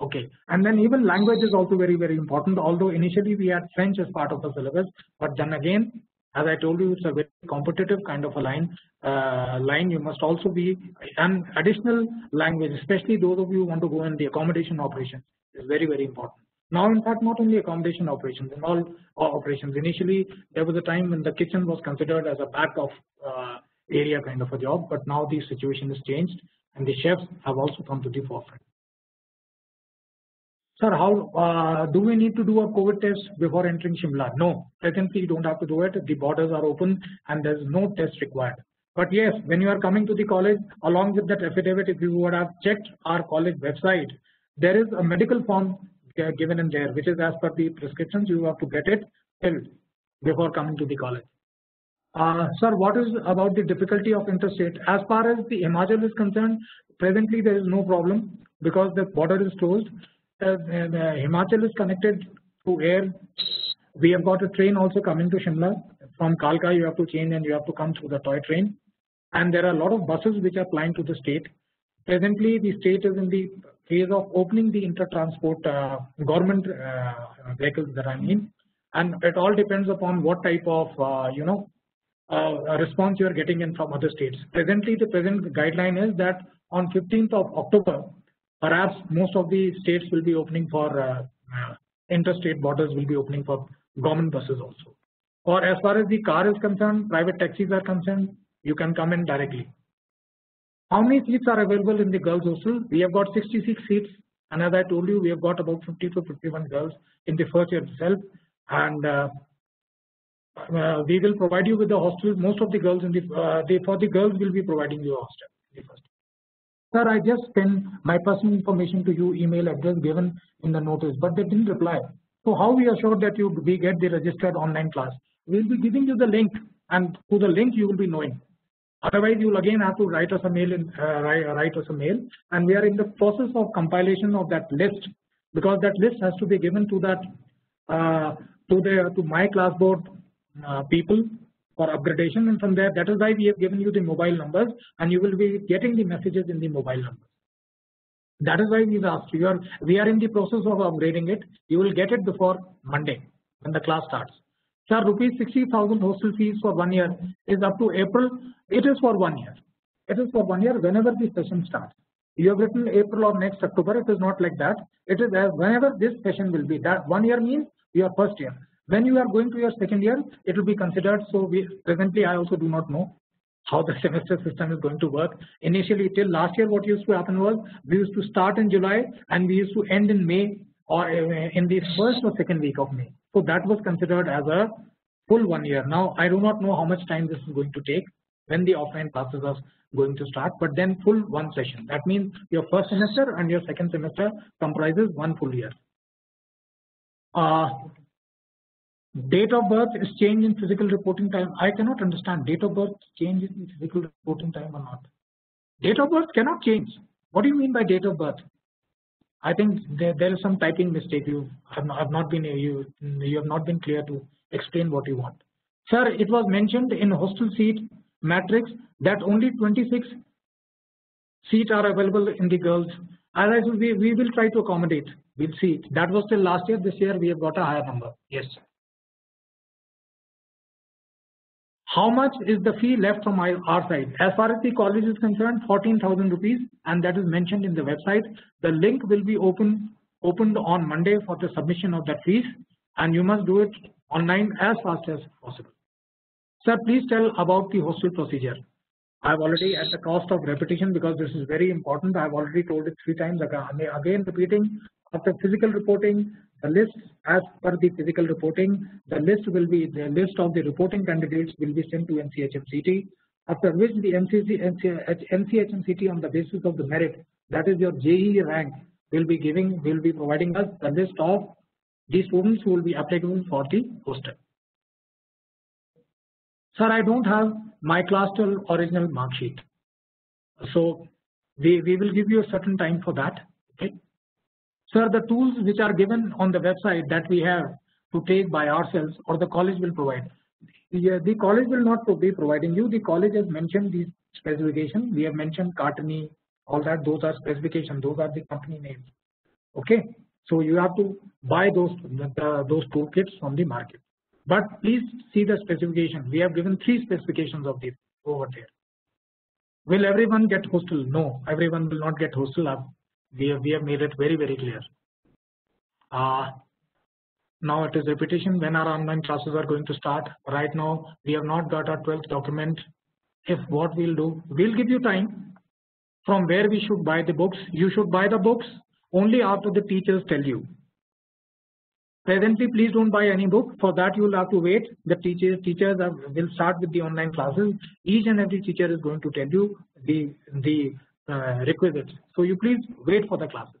Okay, and then even language is also very, very important. Although initially we had French as part of the syllabus, but then again, as I told you, it's a very competitive kind of a line. Uh, line you must also be an additional language, especially those of you who want to go in the accommodation operations is very, very important. Now, in fact, not only accommodation operations, in all operations. Initially, there was a time when the kitchen was considered as a back of uh, area kind of a job, but now the situation has changed, and the chefs have also come to the forefront. Sir, how uh, do we need to do a COVID test before entering Shimla? No, presently you don't have to do it. The borders are open and there's no test required. But yes, when you are coming to the college, along with that affidavit, if you would have checked our college website, there is a medical form given in there, which is as per the prescriptions. You have to get it filled before coming to the college. Uh, sir, what is about the difficulty of interstate? As far as the Himachal is concerned, presently there is no problem because the border is closed. Uh, Himachal is connected to air. We have got a train also coming to Shimla. From Kalka you have to change and you have to come through the toy train. And there are a lot of buses which are flying to the state. Presently the state is in the phase of opening the inter-transport uh, government uh, vehicles that I mean. And it all depends upon what type of uh, you know uh, response you are getting in from other states. Presently the present guideline is that on 15th of October perhaps most of the states will be opening for uh, interstate borders will be opening for government buses also. Or as far as the car is concerned, private taxis are concerned, you can come in directly. How many seats are available in the girls hostel? We have got 66 seats and as I told you we have got about 50 to 51 girls in the first year itself and uh, uh, we will provide you with the hostel most of the girls in the, uh, the for the girls will be providing you a hostel the first Sir, I just sent my personal information to you email address given in the notice, but they didn't reply. So how we are sure that you we get the registered online class? We will be giving you the link, and through the link you will be knowing. Otherwise, you will again have to write us a mail in uh, write, write us a mail, and we are in the process of compilation of that list because that list has to be given to that uh, to the to MyClassboard uh, people for upgradation and from there that is why we have given you the mobile numbers and you will be getting the messages in the mobile numbers. That is why we asked you are we are in the process of upgrading it you will get it before Monday when the class starts. Sir rupees 60,000 hostel fees for one year is up to April. It is for one year. It is for one year whenever the session starts. You have written April or next October. It is not like that. It is as whenever this session will be. That one year means your first year. When you are going to your second year, it will be considered. So we presently I also do not know how the semester system is going to work. Initially till last year what used to happen was we used to start in July and we used to end in May or in the first or second week of May. So that was considered as a full one year. Now I do not know how much time this is going to take when the offline classes are going to start but then full one session that means your first semester and your second semester comprises one full year. Uh, Date of birth is changed in physical reporting time. I cannot understand date of birth changes in physical reporting time or not. Date of birth cannot change. What do you mean by date of birth? I think there, there is some typing mistake. You have not, have not been you you have not been clear to explain what you want. Sir, it was mentioned in hostel seat matrix that only 26 seats are available in the girls. Otherwise, we, we will try to accommodate. We'll see. That was till last year. This year we have got a higher number. Yes. Sir. How much is the fee left from our side? As far as the college is concerned, 14,000 rupees, and that is mentioned in the website. The link will be open opened on Monday for the submission of that fees, and you must do it online as fast as possible. Sir, please tell about the hostel procedure. I have already at the cost of repetition because this is very important. I have already told it three times again, again repeating after physical reporting the list as per the physical reporting, the list will be the list of the reporting candidates will be sent to NCHMCT after which the MCC, NCHMCT on the basis of the merit that is your JEE rank will be giving will be providing us the list of the students who will be applicable for the hostel. Sir, I don't have my class 12 original mark sheet. So we, we will give you a certain time for that. Okay. Sir, the tools which are given on the website that we have to take by ourselves or the college will provide. The, the college will not be providing you. The college has mentioned these specifications. We have mentioned Cartney, all that. Those are specifications. Those are the company names. Okay. So you have to buy those the, those toolkits from the market. But please see the specification. We have given three specifications of this over there. Will everyone get hostel? No, everyone will not get hostel we have, we have made it very very clear. Uh, now it is repetition when our online classes are going to start. Right now we have not got our 12th document. If what we'll do, we'll give you time from where we should buy the books. You should buy the books only after the teachers tell you. Presently, please don't buy any book. For that, you will have to wait. The teachers teachers are, will start with the online classes. Each and every teacher is going to tell you the the Uh, requisites. So you please wait for the classes.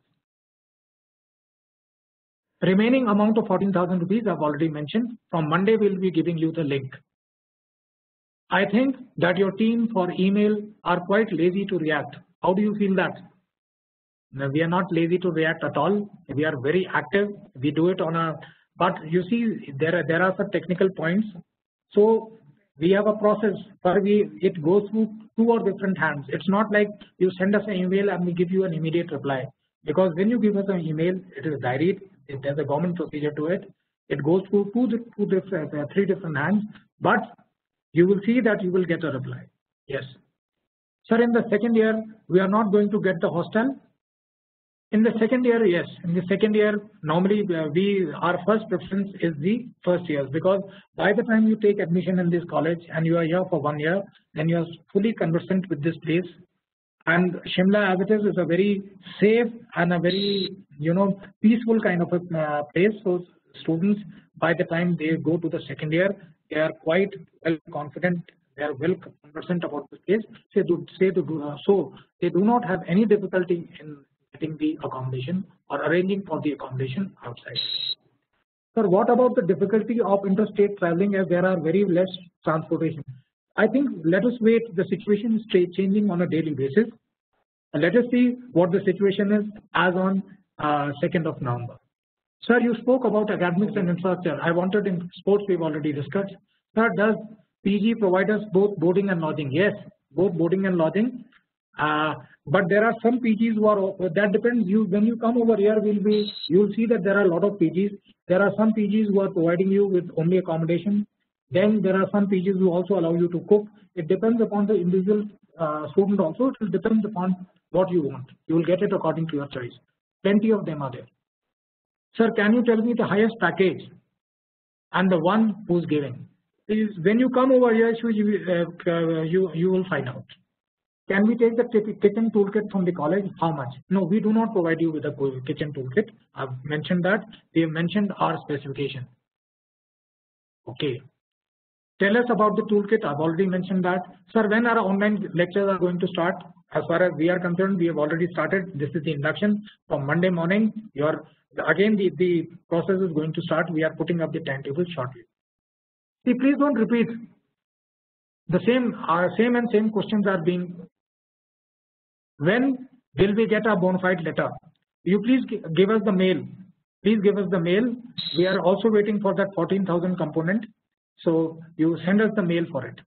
Remaining amount of 14,000 rupees I've already mentioned. From Monday, we'll be giving you the link. I think that your team for email are quite lazy to react. How do you feel that? Now, we are not lazy to react at all. We are very active. We do it on a, but you see there are, there are some technical points. So we have a process where we it goes through two or different hands. It's not like you send us an email and we give you an immediate reply. Because when you give us an email, it is diaried. There's a government procedure to it. It goes through two, two different, uh, three different hands. But you will see that you will get a reply. Yes. Sir, in the second year, we are not going to get the hostel in the second year, yes. In the second year, normally uh, we our first preference is the first years because by the time you take admission in this college and you are here for one year, then you are fully conversant with this place. And Shimla, as it is, is a very safe and a very you know peaceful kind of a uh, place. So students, by the time they go to the second year, they are quite well confident. They are well conversant about this place. Uh, so, they do not have any difficulty in the accommodation or arranging for the accommodation outside. Sir, what about the difficulty of interstate traveling as there are very less transportation? I think let us wait the situation is changing on a daily basis. And let us see what the situation is as on uh, 2nd of November. Sir, you spoke about academics and infrastructure. I wanted in sports we've already discussed. Sir, does PG provide us both boarding and lodging? Yes, both boarding and lodging. Uh, but there are some PGs who are that depends. You when you come over here will be you'll see that there are a lot of PGs there are some PGs who are providing you with only accommodation. Then there are some PGs who also allow you to cook. It depends upon the individual uh, student also. It will depend upon what you want. You will get it according to your choice. Plenty of them are there. Sir can you tell me the highest package and the one who's giving? Is when you come over here you, uh, you you will find out can we take the kitchen toolkit from the college? How much? No, we do not provide you with a kitchen toolkit. I've mentioned that. We have mentioned our specification. Okay. Tell us about the toolkit. I've already mentioned that. Sir, when our online lectures are going to start? As far as we are concerned, we have already started. This is the induction from Monday morning. Your again the, the process is going to start. We are putting up the timetable shortly. See, please don't repeat. The same, uh, same and same questions are being when will we get a bona fide letter? You please give us the mail. Please give us the mail. We are also waiting for that 14,000 component. So you send us the mail for it.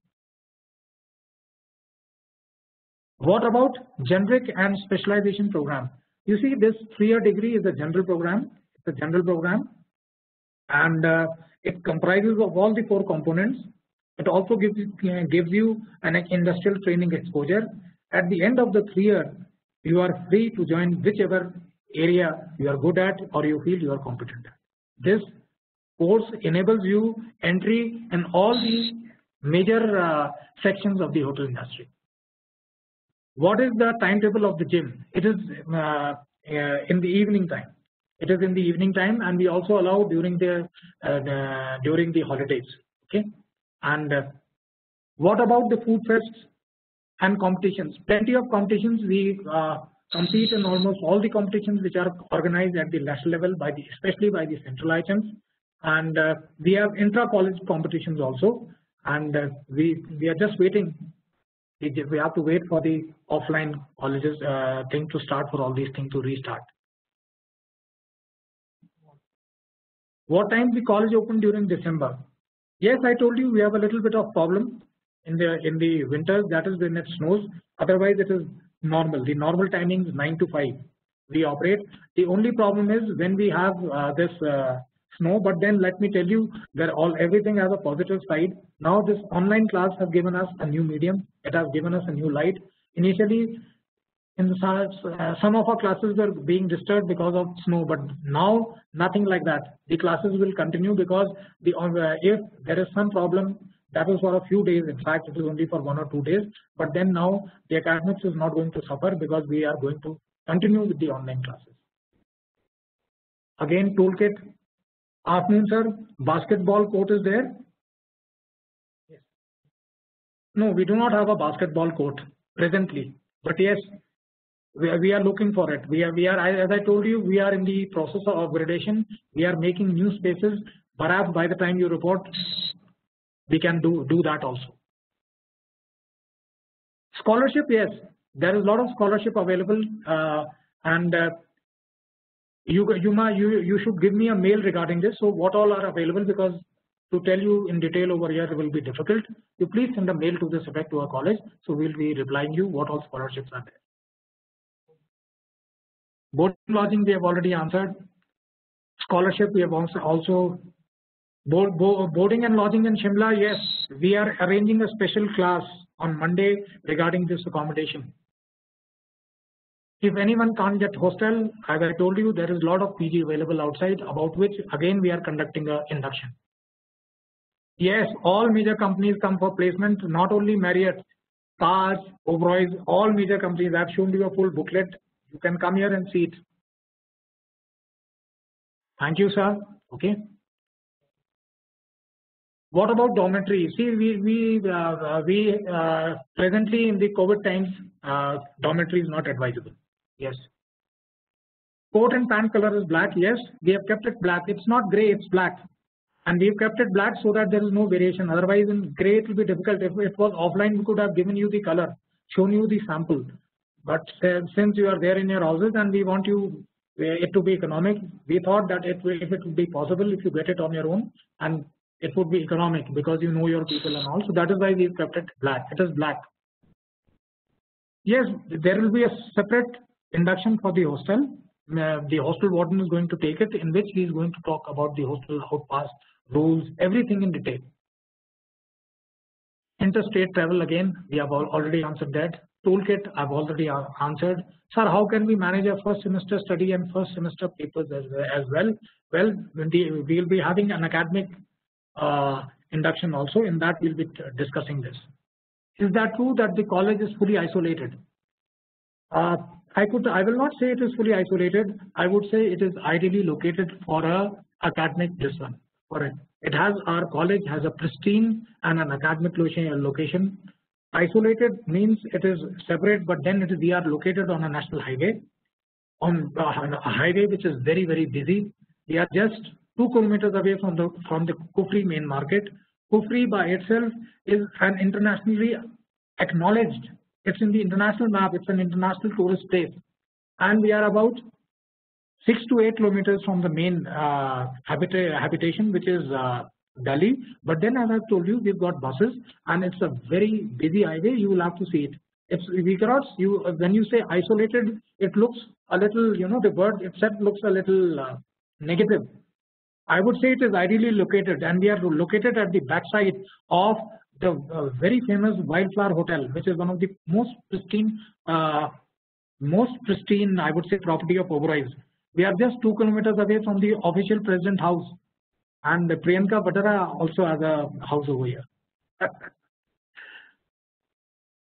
What about generic and specialization program? You see this three-year degree is a general program. It's a general program and uh, it comprises of all the four components. It also gives, uh, gives you an industrial training exposure at the end of the three year you are free to join whichever area you are good at or you feel you are competent at. This course enables you entry in all the major uh, sections of the hotel industry. What is the timetable of the gym? It is uh, uh, in the evening time. It is in the evening time, and we also allow during the, uh, the during the holidays. Okay, and uh, what about the food fests? And competitions. Plenty of competitions we uh, compete in almost all the competitions which are organized at the national level by the especially by the central IHMs and uh, we have intra-college competitions also and uh, we we are just waiting we have to wait for the offline colleges uh, thing to start for all these things to restart. What time the college open during December? Yes, I told you we have a little bit of problem in the in the winters that is when it snows. Otherwise it is normal. The normal timing is 9 to 5 we operate. The only problem is when we have uh, this uh, snow but then let me tell you that all everything has a positive side. Now this online class has given us a new medium. It has given us a new light. Initially in the uh, some of our classes were being disturbed because of snow but now nothing like that. The classes will continue because the uh, if there is some problem that was for a few days. In fact, it is only for one or two days. But then now the academics is not going to suffer because we are going to continue with the online classes. again toolkit. Afternoon sir. Basketball court is there? Yes. No we do not have a basketball court presently. But yes we are, we are looking for it. We are we are as I told you we are in the process of upgradation. We are making new spaces. Perhaps by the time you report we can do do that also. Scholarship yes. There is a lot of scholarship available uh, and uh, you you you you should give me a mail regarding this. So what all are available? Because to tell you in detail over here will be difficult. You please send a mail to this effect to our college so we'll be replying you what all scholarships are there. Boarding lodging we have already answered. Scholarship we have also also board, boarding and lodging in Shimla yes we are arranging a special class on Monday regarding this accommodation if anyone can't get hostel, as I told you, there is a lot of PG available outside about which again we are conducting a induction. Yes, all major companies come for placement, not only Marriott, Taj, Oberoi's, all major companies. I have shown you a full booklet. You can come here and see it. Thank you, sir. Okay. What about dormitory? See, we we uh, we uh, presently in the COVID times, uh, dormitory is not advisable. Yes. Coat and pant color is black. Yes, we have kept it black. It's not gray, it's black. And we've kept it black so that there is no variation. Otherwise, in gray it will be difficult. If it was offline, we could have given you the color, shown you the sample. But since you are there in your houses and we want you it to be economic, we thought that it if it would be possible if you get it on your own and it would be economic because you know your people and all. So that is why we've kept it black. It is black. Yes, there will be a separate induction for the hostel. Uh, the hostel warden is going to take it in which he is going to talk about the hostel outpass rules everything in detail. Interstate travel again we have already answered that. Toolkit I have already answered. Sir how can we manage a first semester study and first semester papers as, as well? Well we will be having an academic induction also in that we will be discussing this. Is that true that the college is fully isolated? Uh, I could I will not say it is fully isolated. I would say it is ideally located for a academic one for it. It has our college has a pristine and an academic location. Isolated means it is separate, but then it is we are located on a national highway, on a highway which is very very busy. We are just two kilometers away from the from the Kufri main market. Kufri by itself is an internationally acknowledged it's in the international map. It's an international tourist place, and we are about six to eight kilometers from the main uh, habita habitation, which is uh, Dhalli. But then, as I've told you, we've got buses, and it's a very busy highway. You will have to see it. It's we cannot. You when you say isolated, it looks a little. You know, the word itself looks a little uh, negative. I would say it is ideally located, and we are located at the backside of the uh, very famous Wildflower Hotel, which is one of the most pristine, uh, most pristine, I would say, property of Oberoi's. We are just two kilometers away from the official president house, and Priyanka Vadra also has a house over here.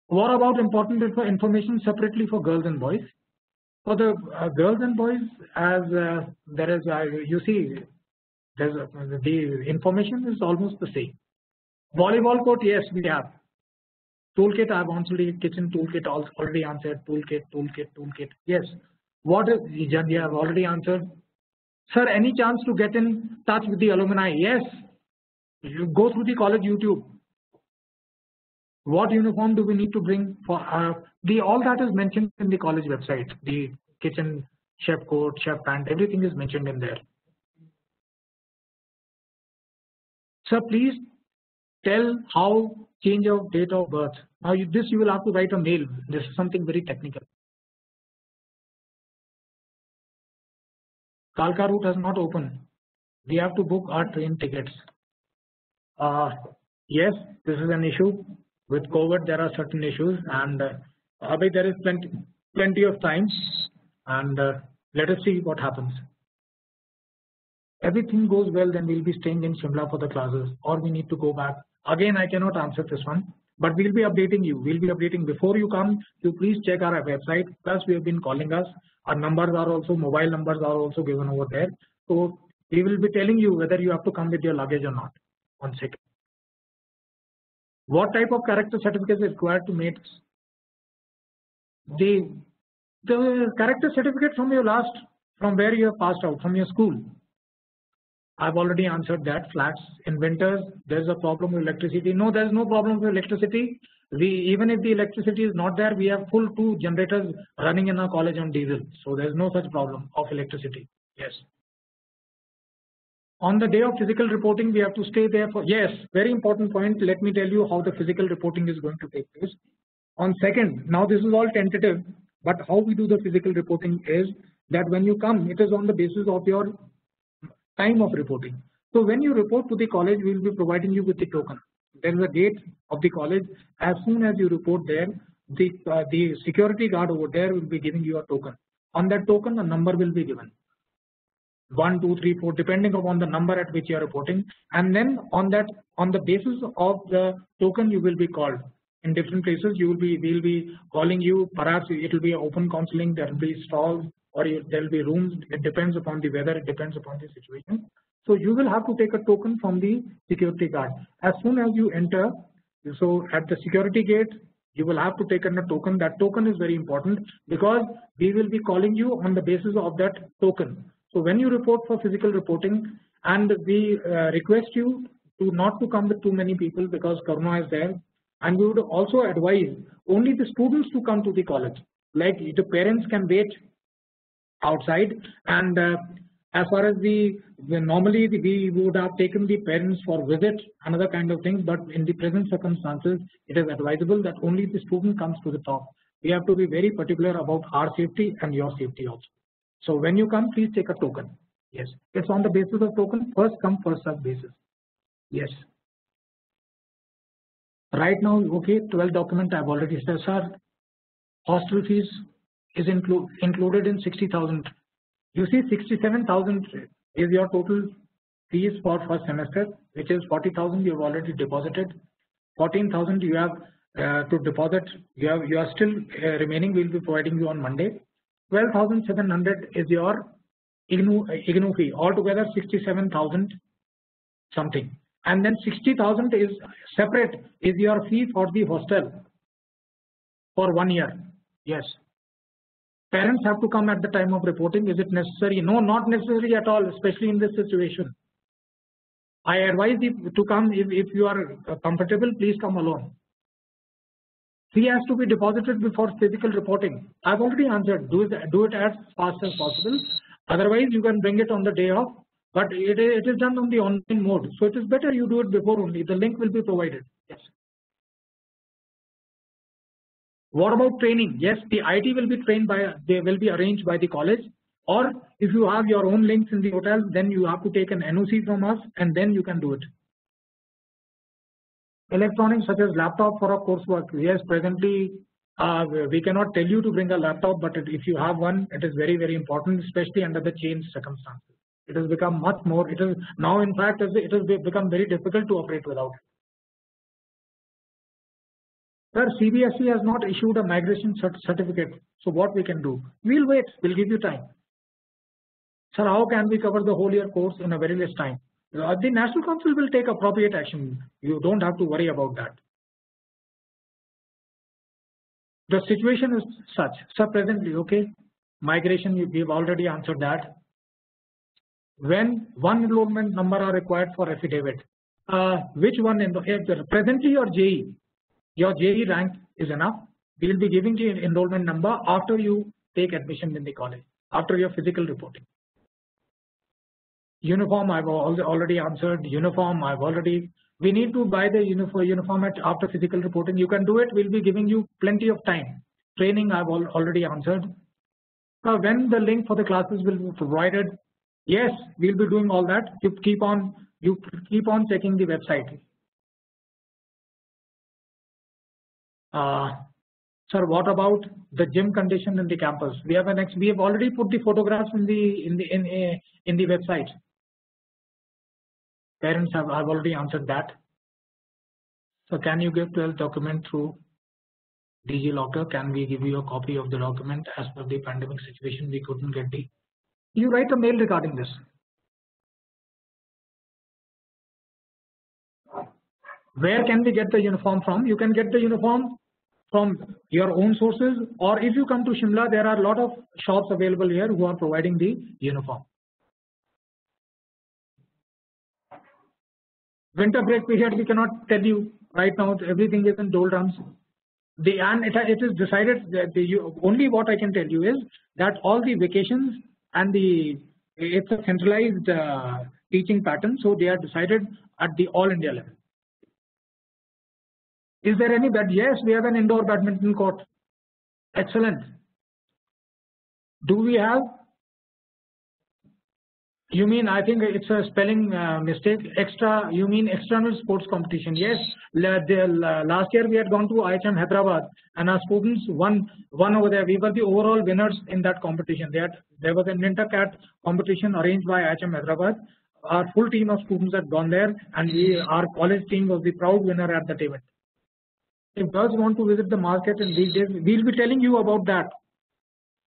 what about important information separately for girls and boys? For the uh, girls and boys, as uh, there is, uh, you see, the information is almost the same. Volleyball court, yes, we have. Toolkit, I have already kitchen toolkit also already answered. Toolkit, toolkit, toolkit. Yes. What is you have already answered. Sir, any chance to get in touch with the alumni? Yes. You go through the college YouTube. What uniform do we need to bring for uh, the all that is mentioned in the college website. The kitchen, chef coat, chef pant, everything is mentioned in there. Sir, please tell how change of date of birth. Now you, this you will have to write a mail. This is something very technical. Kalka route has not opened. We have to book our train tickets. Uh, yes, this is an issue. With COVID, there are certain issues, and uh, there is plenty plenty of time, and uh, let us see what happens. Everything goes well, then we'll be staying in Shimla for the classes, or we need to go back Again, I cannot answer this one. but we'll be updating you. We'll be updating before you come. You please check our website. Plus, we have been calling us. Our numbers are also mobile numbers are also given over there. So we will be telling you whether you have to come with your luggage or not. One second. What type of character certificate is required to make the the character certificate from your last from where you have passed out from your school I've already answered that. Flats in winters there's a problem with electricity. No there's no problem with electricity. We even if the electricity is not there we have full two generators running in our college on diesel. So there's no such problem of electricity. Yes. On the day of physical reporting we have to stay there for yes very important point. Let me tell you how the physical reporting is going to take place. On second now this is all tentative but how we do the physical reporting is that when you come it is on the basis of your time of reporting. So when you report to the college we will be providing you with the token. There is a gate of the college. As soon as you report there the, uh, the security guard over there will be giving you a token. On that token a number will be given. 1, 2, 3, 4 depending upon the number at which you are reporting. And then on that on the basis of the token you will be called. In different places you will be we will be calling you. Perhaps it will be open counseling. There will be stalls or there will be rooms it depends upon the weather it depends upon the situation. So you will have to take a token from the security guard as soon as you enter so at the security gate you will have to take a token that token is very important because we will be calling you on the basis of that token. So when you report for physical reporting and we uh, request you to not to come with too many people because Corona is there and we would also advise only the students to come to the college like the parents can wait outside. And uh, as far as the, normally the, we would have taken the parents for visit another kind of thing but in the present circumstances it is advisable that only the student comes to the top. We have to be very particular about our safety and your safety also. So when you come please take a token. Yes. It's on the basis of token. First come first serve basis. Yes. Right now okay 12 document I've already said sir hostel fees is inclu included in 60,000. You see 67,000 is your total fees for first semester which is 40,000 you have already deposited. 14,000 you have uh, to deposit. You have you are still uh, remaining. We will be providing you on Monday. 12,700 is your IGNOU, uh, IGNOU fee. Altogether 67,000 something. And then 60,000 is separate is your fee for the hostel for one year. Yes Parents have to come at the time of reporting. Is it necessary? No, not necessary at all, especially in this situation. I advise you to come if, if you are uh, comfortable, please come alone. Fee has to be deposited before physical reporting. I've already answered. Do it, do it as fast as possible. Otherwise, you can bring it on the day of. But it, it is done on the online mode. So it is better you do it before only. The link will be provided. Yes. What about training? Yes, the IT will be trained by, they will be arranged by the college or if you have your own links in the hotel then you have to take an NOC from us and then you can do it. Electronics such as laptop for a coursework, yes presently uh, we cannot tell you to bring a laptop but if you have one it is very very important especially under the changed circumstances. It has become much more, it is now in fact it has become very difficult to operate without it. Sir, CBSE has not issued a migration cert certificate. So what we can do? We'll wait. We'll give you time. Sir, how can we cover the whole year course in a very less time? Uh, the National Council will take appropriate action. You don't have to worry about that. The situation is such. Sir, presently, okay, migration, we've already answered that. When one enrollment number are required for affidavit, uh, which one in the presently your JEE your JEE rank is enough. We will be giving you enrollment number after you take admission in the college, after your physical reporting. Uniform I've already answered, uniform I've already, we need to buy the uniform at after physical reporting. You can do it, we'll be giving you plenty of time. Training I've already answered. Now when the link for the classes will be provided, yes, we'll be doing all that. You keep on, you keep on checking the website. Uh, sir, what about the gym condition in the campus? We have an ex we have already put the photographs in the in the in a, in the website. Parents have I've already answered that. So can you give 12 document through DigiLocker? Can we give you a copy of the document as per the pandemic situation? We couldn't get the. You write a mail regarding this. Where can we get the uniform from? You can get the uniform from your own sources or if you come to Shimla there are a lot of shops available here who are providing the uniform. Winter break period we cannot tell you right now everything is in doldrums. The and it, it is decided that the only what I can tell you is that all the vacations and the it's a centralized uh, teaching pattern so they are decided at the all India level. Is there any bad? Yes, we have an indoor badminton court. Excellent. Do we have? You mean I think it's a spelling uh, mistake. Extra. You mean external sports competition? Yes. Last year we had gone to IHM Hyderabad and our students won won over there. We were the overall winners in that competition. There there was an intercat competition arranged by IHM Hyderabad. Our full team of students had gone there, and we our college team was the proud winner at that event if girls want to visit the market days, we'll be telling you about that,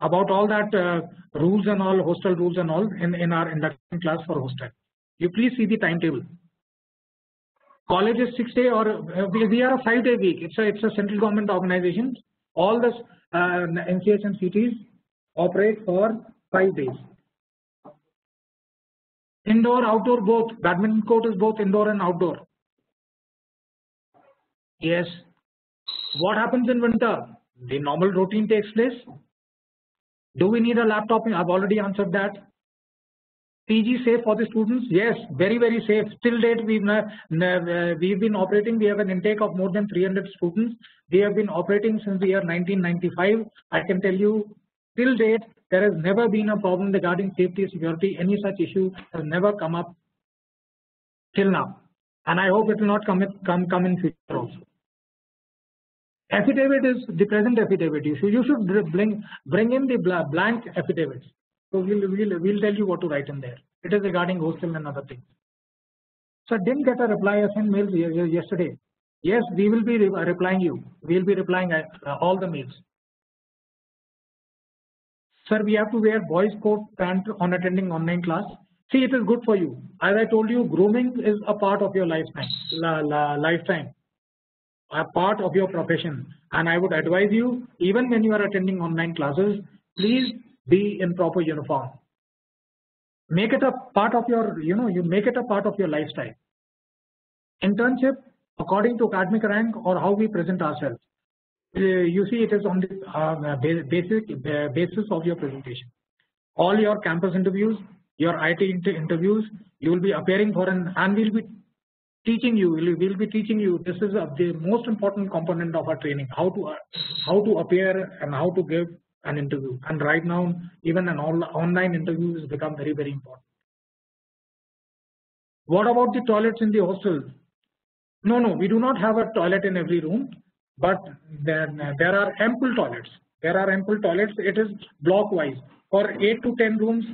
about all that uh, rules and all, hostel rules and all in, in our induction class for hostel. You please see the timetable. College is six day or uh, we, we, are a five day week. It's a it's a central government organization. All the uh, NCHMCTs operate for five days. Indoor, outdoor, both. Badminton court is both indoor and outdoor. Yes, what happens in winter? The normal routine takes place. Do we need a laptop? I've already answered that. PG safe for the students? Yes, very very safe. Till date, we've uh, been operating. We have an intake of more than 300 students. We have been operating since the year 1995. I can tell you, till date, there has never been a problem regarding safety, security. Any such issue has never come up till now, and I hope it will not come come come in future also. Affidavit is the present affidavit. Should, you should bring bring in the blank affidavits. So we'll we'll we'll tell you what to write in there. It is regarding hostel and other things. So didn't get a reply. I sent mails yesterday. Yes, we will be replying you. We will be replying uh, all the mails. Sir, we have to wear boys coat pant on attending online class. See, it is good for you. As I told you, grooming is a part of your lifetime. La, la, lifetime a part of your profession. And I would advise you even when you are attending online classes please be in proper uniform. Make it a part of your you know you make it a part of your lifestyle. Internship according to academic rank or how we present ourselves. Uh, you see it is on the uh, basic basis of your presentation. All your campus interviews your IT inter interviews you will be appearing for an and we will be teaching you we will be teaching you this is the most important component of our training how to how to appear and how to give an interview and right now even an online interview has become very very important. What about the toilets in the hostel? No no we do not have a toilet in every room but there, there are ample toilets there are ample toilets it is block wise for 8 to 10 rooms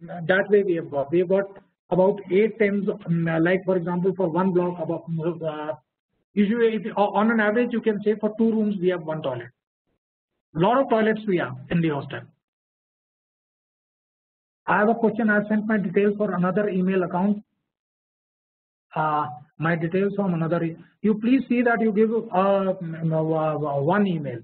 that way we have got we have got about 8 times um, like for example for one block about uh, usually if, on an average you can say for two rooms we have one toilet. Lot of toilets we have in the hostel. I have a question I sent my details for another email account. Uh, my details from another you please see that you give uh, uh one email.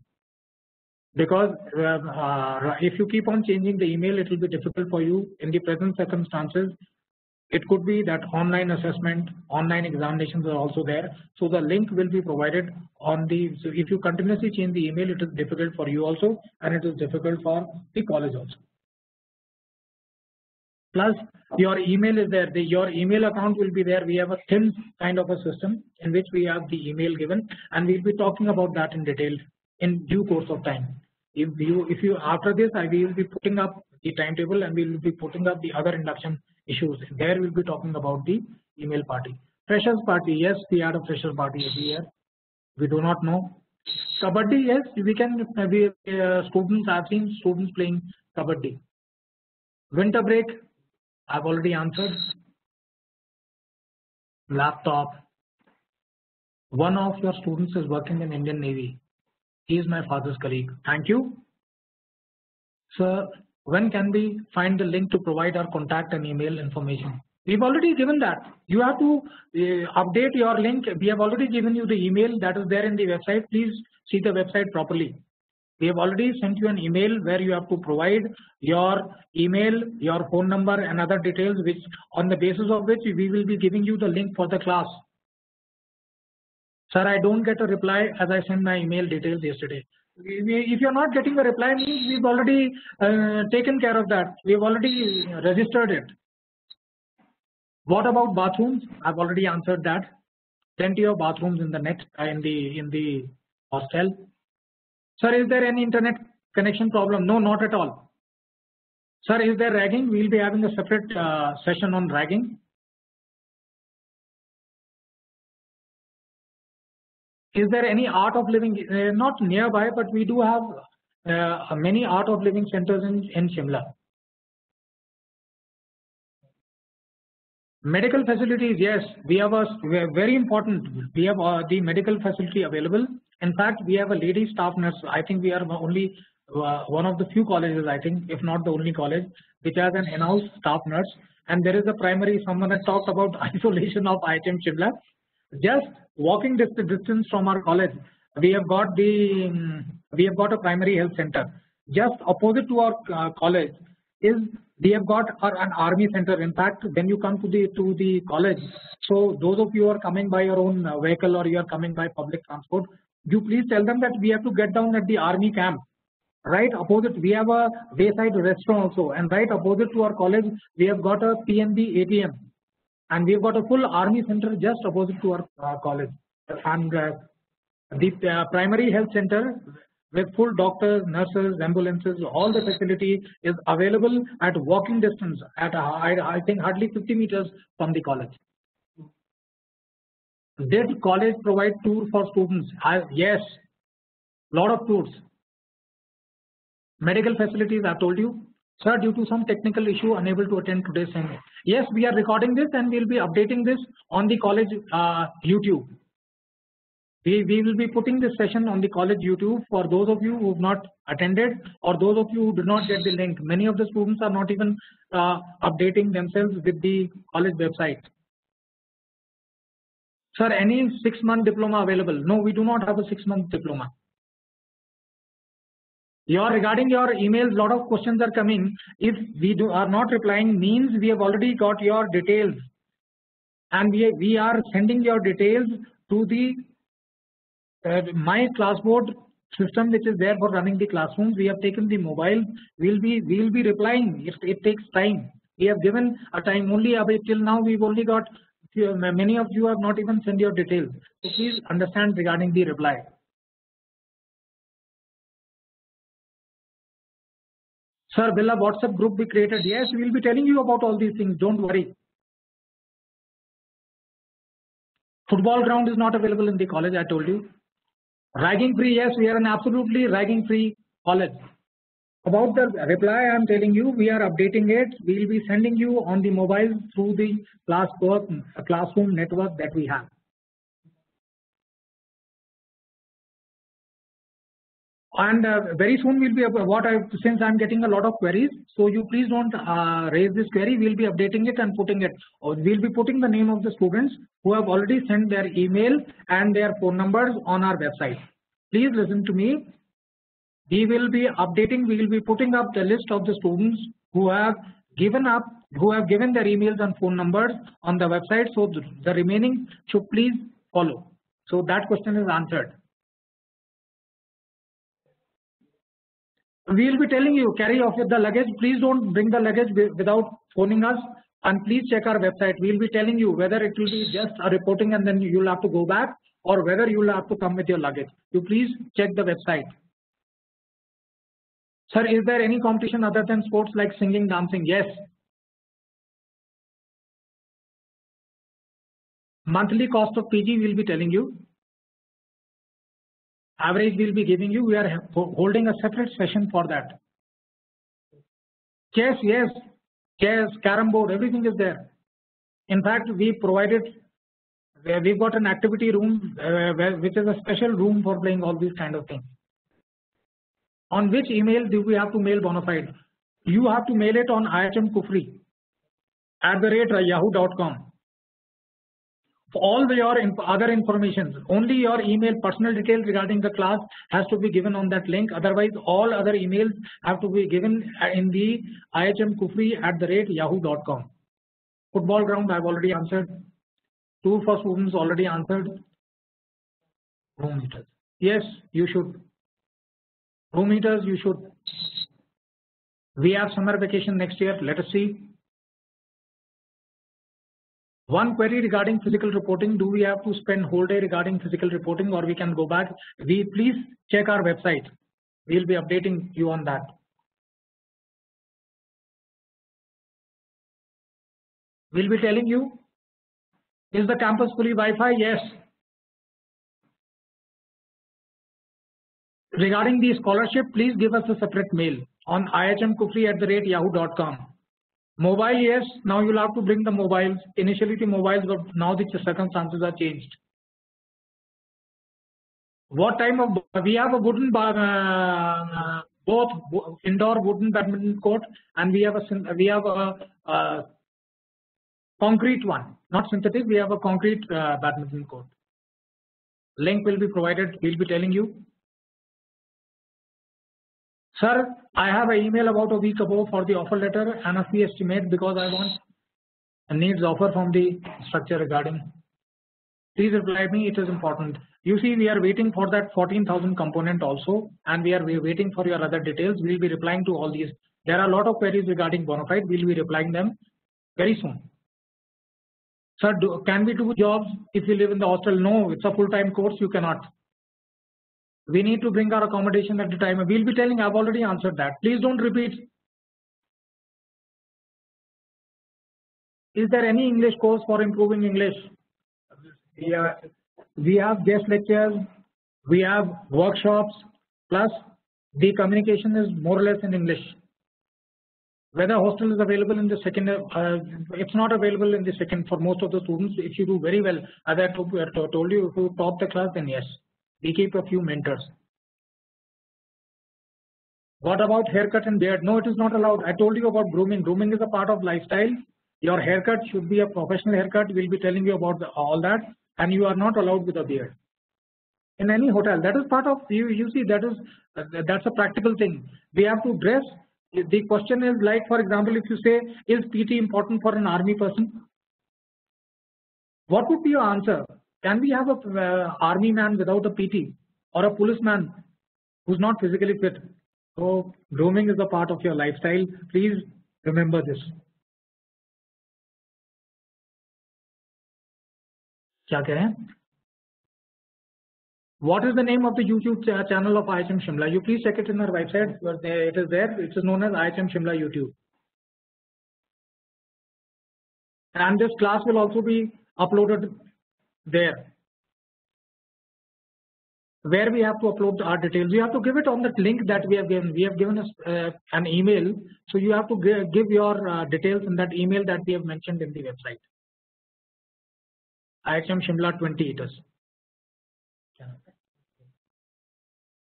Because uh, if you keep on changing the email it will be difficult for you in the present circumstances it could be that online assessment, online examinations are also there. So the link will be provided on the, so if you continuously change the email, it is difficult for you also and it is difficult for the college also. Plus your email is there, the, your email account will be there. We have a thin kind of a system in which we have the email given and we'll be talking about that in detail in due course of time. If you, if you after this, I will be putting up the timetable and we will be putting up the other induction issues. There we'll be talking about the email party. Freshers party, yes, we had a freshers party every year. We do not know. Kabaddi, yes, we can. We uh, students. I've seen students playing kabaddi. Winter break, I've already answered. Laptop. one of your students is working in Indian Navy. He is my father's colleague. Thank you. Sir, when can we find the link to provide our contact and email information? We've already given that. You have to uh, update your link. We have already given you the email that is there in the website. Please see the website properly. We have already sent you an email where you have to provide your email, your phone number and other details which on the basis of which we will be giving you the link for the class. Sir, I don't get a reply as I sent my email details yesterday. If you're not getting a reply means we've already uh, taken care of that. We've already registered it. What about bathrooms? I've already answered that. Plenty of bathrooms in the next uh, in the in the hostel. Sir, is there any internet connection problem? No, not at all. Sir, is there ragging? We'll be having a separate uh, session on ragging. Is there any art of living? Uh, not nearby, but we do have uh, many art of living centers in, in Shimla. Medical facilities, yes, we have a very important. We have uh, the medical facility available. In fact, we have a lady staff nurse. I think we are only uh, one of the few colleges, I think, if not the only college, which has an in-house staff nurse. And there is a primary. Someone has talked about isolation of IHM Shimla. Just walking distance from our college, we have got the um, we have got a primary health center. Just opposite to our uh, college is we have got our, an army center. In fact, when you come to the to the college, so those of you who are coming by your own vehicle or you are coming by public transport, you please tell them that we have to get down at the army camp. Right opposite, we have a wayside restaurant also, and right opposite to our college, we have got a PNB ATM, and we have got a full army center just opposite to our uh, college. And uh, the uh, primary health center with full doctors, nurses, ambulances, all the facility is available at walking distance at I, I think hardly 50 meters from the college. Did college provide tour for students? I, yes, lot of tours. Medical facilities, I've told you. Sir, due to some technical issue, unable to attend today's seminar. Yes, we are recording this and we'll be updating this on the college uh, YouTube. We, we will be putting this session on the college YouTube for those of you who have not attended or those of you who do not get the link. Many of the students are not even uh, updating themselves with the college website. Sir, any six month diploma available? No, we do not have a six month diploma. Your regarding your emails, lot of questions are coming. If we do are not replying, means we have already got your details, and we we are sending your details to the uh, MyClassboard system which is there for running the classrooms. We have taken the mobile. We'll be we'll be replying. It, it takes time. We have given a time only till now we've only got many of you have not even sent your details. So please understand regarding the reply sir will a whatsapp group be created yes we will be telling you about all these things don't worry football ground is not available in the college i told you Ragging free, yes, we are an absolutely ragging free college. About the reply I am telling you, we are updating it. We will be sending you on the mobile through the class work, classroom network that we have. And uh, very soon we'll be what I since I'm getting a lot of queries, so you please don't uh, raise this query. We'll be updating it and putting it. We'll be putting the name of the students who have already sent their email and their phone numbers on our website. Please listen to me. We will be updating. We will be putting up the list of the students who have given up, who have given their emails and phone numbers on the website. So the, the remaining should please follow. So that question is answered. We will be telling you carry off with the luggage. Please don't bring the luggage without phoning us and please check our website. We will be telling you whether it will be just a reporting and then you will have to go back or whether you will have to come with your luggage. You please check the website. Sir is there any competition other than sports like singing dancing? Yes. Monthly cost of PG we will be telling you average we will be giving you we are holding a separate session for that chess yes chess carom board everything is there in fact we provided we've got an activity room uh, which is a special room for playing all these kind of things. On which email do we have to mail bonafide? You have to mail it on ihmkufri at the rate yahoo.com. All your inf other information, only your email personal details regarding the class has to be given on that link. Otherwise, all other emails have to be given uh, in the ihmkufri at the rate yahoo.com. Football ground, I've already answered. Two for students already answered. Room heaters. Yes, you should. Room heaters, you should. We have summer vacation next year. Let us see. One query regarding physical reporting. Do we have to spend whole day regarding physical reporting or we can go back? We please check our website. We'll be updating you on that. We'll be telling you is the campus fully Wi-Fi? Yes. Regarding the scholarship, please give us a separate mail on ihmkufri at the rate yahoo.com. Mobile, yes. Now you'll have to bring the mobiles. Initially the mobiles, but now the circumstances are changed. What time of we have a wooden uh, both indoor wooden badminton court and we have a we have a, a concrete one not synthetic we have a concrete uh, badminton court link will be provided we'll be telling you sir I have an email about a week ago for the offer letter and a fee estimate because I want a needs offer from the structure regarding please reply me it is important you see we are waiting for that 14,000 component also and we are waiting for your other details we will be replying to all these there are a lot of queries regarding Bonafide. we will be replying them very soon Sir, do, can we do jobs if you live in the hostel? No, it's a full-time course, you cannot. We need to bring our accommodation at the time. We'll be telling, I've already answered that. Please don't repeat. Is there any English course for improving English? We, we have guest lectures, we have workshops, plus the communication is more or less in English whether hostel is available in the second uh, it's not available in the second for most of the students if you do very well as I told, told you if you top the class then yes we keep a few mentors. What about haircut and beard? No it is not allowed. I told you about grooming. Grooming is a part of lifestyle. Your haircut should be a professional haircut. We'll be telling you about the, all that. And you are not allowed with a beard. In any hotel that is part of you you see that is uh, that's a practical thing. We have to dress. The question is like for example if you say is PT important for an army person? What would be your answer can we have a uh, army man without a PT or a policeman who's not physically fit so grooming is a part of your lifestyle please remember this क्या कह रहे हैं what is the name of the YouTube channel of IHM Shimla? You please check it in our website. It is there. It is known as IHM Shimla YouTube. And this class will also be uploaded there. Where we have to upload our details, we have to give it on the link that we have given. We have given us uh, an email, so you have to give your uh, details in that email that we have mentioned in the website. IHM Shimla 20 it is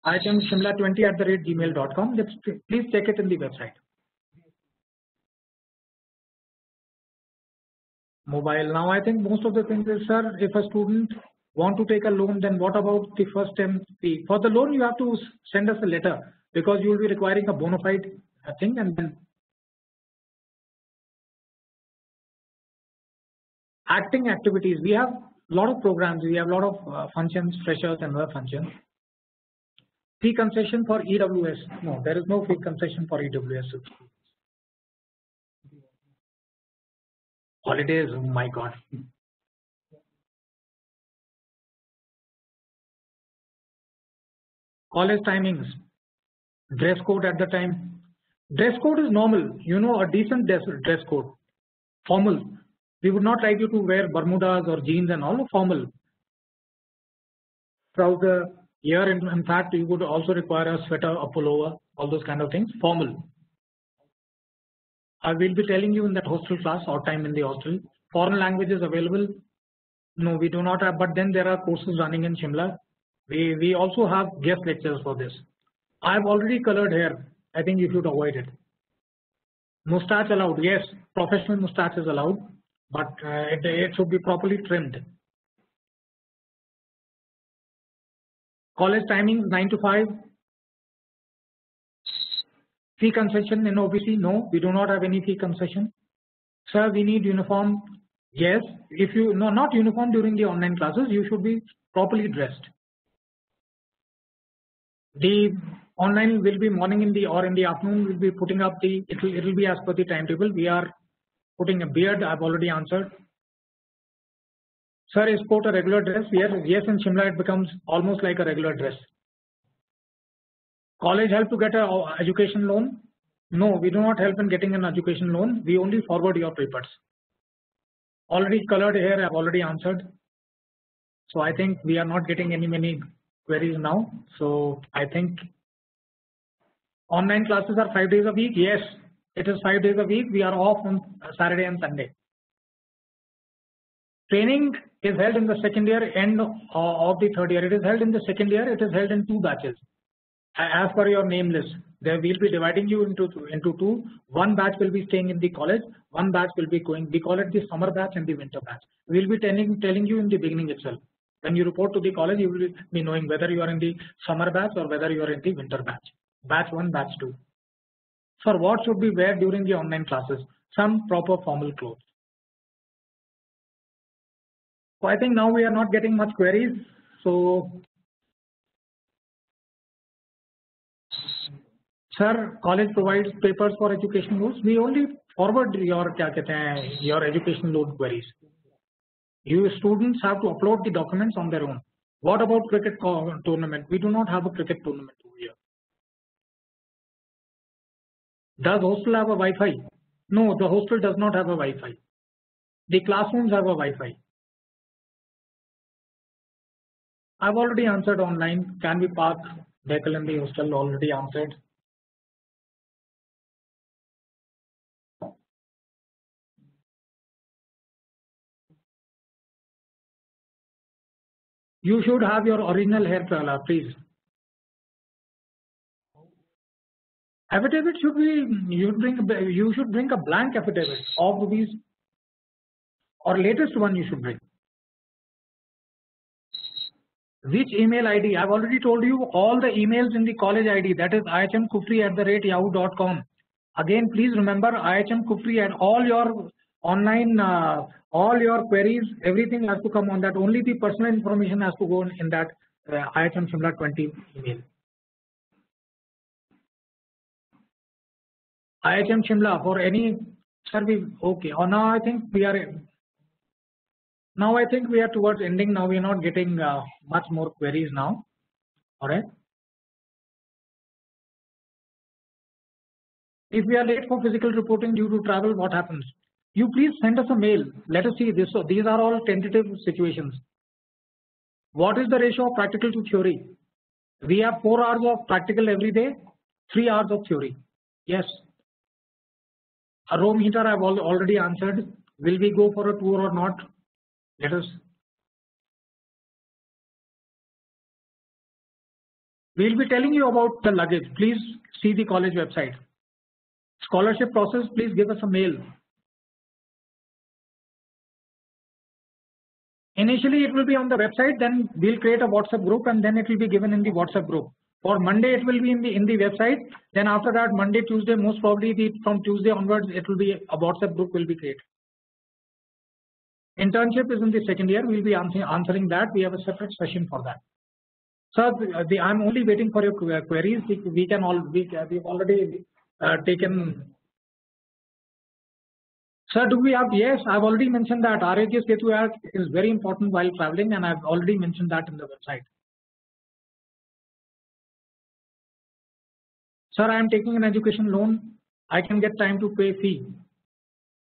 ihmshimla20 at the rate gmail.com. Please check it in the website. Mobile. Now I think most of the things is sir, if a student want to take a loan, then what about the first fee? For the loan, you have to send us a letter because you will be requiring a bona fide thing and then acting activities. We have a lot of programs. We have a lot of uh, functions, freshers and other functions. Fee concession for EWS. No, there is no fee concession for EWS. Holidays, oh my god. College timings, dress code at the time. Dress code is normal, you know, a decent dress code, formal. We would not like you to wear Bermudas or jeans and all formal. Trouser, here in, in fact you would also require a sweater, a pullover, all those kind of things, formal. I will be telling you in that hostel class or time in the hostel. Foreign languages available. No, we do not have, but then there are courses running in Shimla. We, we also have guest lectures for this. I have already colored hair. I think you should avoid it. Mustache allowed, yes, professional mustache is allowed, but uh, it, it should be properly trimmed. College timings 9 to 5. Fee concession in OBC, no, we do not have any fee concession. Sir, we need uniform. Yes, if you no not uniform during the online classes, you should be properly dressed. The online will be morning in the or in the afternoon. We'll be putting up the it will it will be as per the timetable. We are putting a beard. I've already answered. Sir, is coat a regular dress? Yes, yes. In Shimla, it becomes almost like a regular dress. College help to get a uh, education loan? No, we do not help in getting an education loan. We only forward your papers. Already colored here, I've already answered. So I think we are not getting any many queries now. So I think online classes are five days a week. Yes, it is five days a week. We are off on Saturday and Sunday. Training is held in the second year end of the third year. It is held in the second year. It is held in two batches. As per your name list, we'll be dividing you into into two. One batch will be staying in the college. One batch will be going. We call it the summer batch and the winter batch. We'll be telling telling you in the beginning itself. When you report to the college, you will be knowing whether you are in the summer batch or whether you are in the winter batch. Batch one, batch two. For what should be wear during the online classes? Some proper formal clothes. So I think now we are not getting much queries. So sir, college provides papers for education loans. We only forward your your education loan queries. You students have to upload the documents on their own. What about cricket tournament? We do not have a cricket tournament over here. Does hostel have a Wi-Fi? No, the hostel does not have a Wi-Fi. The classrooms have a Wi-Fi. I've already answered online. Can we park vehicle in the hostel? Already answered. You should have your original hair color, please. Affidavit should be you bring you should bring a blank affidavit of rupees or latest one you should bring. Which email ID? I've already told you all the emails in the college ID that is ihmkufri at the rate yahoo.com. Again, please remember ihmkufri and all your online uh, all your queries everything has to come on that. Only the personal information has to go in that uh, IHM Shimla 20 email. IHM Shimla for any survey okay. Or now I think we are now I think we are towards ending. Now we are not getting uh, much more queries now. Alright. If we are late for physical reporting due to travel what happens you please send us a mail. Let us see. This so these are all tentative situations. What is the ratio of practical to theory? We have 4 hours of practical every day 3 hours of theory. Yes. A room heater I have already answered. Will we go for a tour or not? Let us. We will be telling you about the luggage. Please see the college website. Scholarship process please give us a mail Initially it will be on the website then we'll create a WhatsApp group and then it will be given in the WhatsApp group. For Monday it will be in the in the website then after that Monday Tuesday most probably the from Tuesday onwards it will be a WhatsApp group will be created. Internship is in the second year we will be answering, answering that we have a separate session for that. So the, the I'm only waiting for your queries we, we can all we we've already uh, taken Sir, do we have? Yes, I've already mentioned that Aarogya Setu app is very important while traveling, and I've already mentioned that in the website. Sir, I am taking an education loan. I can get time to pay fee.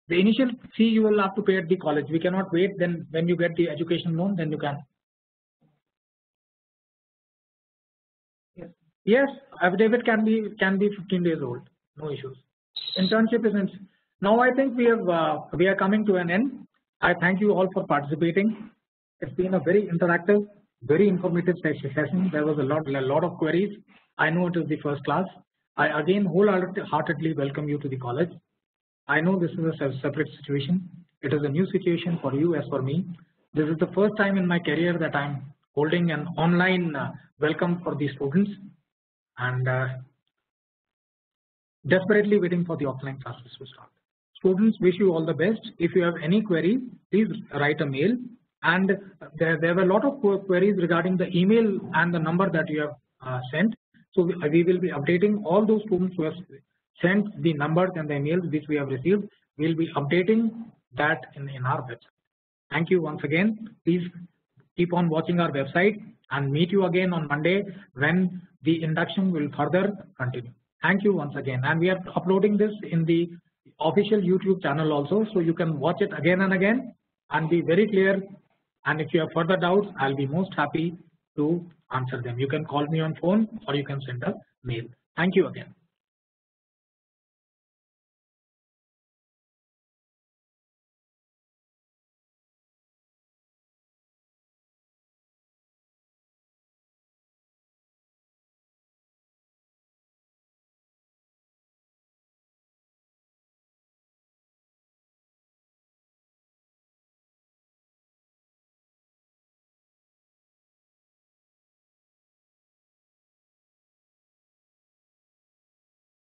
The initial fee you will have to pay at the college. We cannot wait. Then when you get the education loan, then you can. Yes, yes affidavit can be can be 15 days old. No issues. Internship is in now I think we have uh, we are coming to an end. I thank you all for participating. It's been a very interactive, very informative session. There was a lot, a lot of queries. I know it is the first class. I again wholeheartedly welcome you to the college. I know this is a separate situation. It is a new situation for you as for me. This is the first time in my career that I'm holding an online uh, welcome for the students and uh, desperately waiting for the offline classes to start. Students wish you all the best. If you have any query, please write a mail and there, there were a lot of queries regarding the email and the number that you have uh, sent. So we, we, will be updating all those students who have sent the numbers and the emails which we have received. We will be updating that in, in our website. Thank you once again. Please keep on watching our website and meet you again on Monday when the induction will further continue. Thank you once again and we are uploading this in the official YouTube channel also so you can watch it again and again and be very clear and if you have further doubts I'll be most happy to answer them. You can call me on phone or you can send a mail. Thank you again.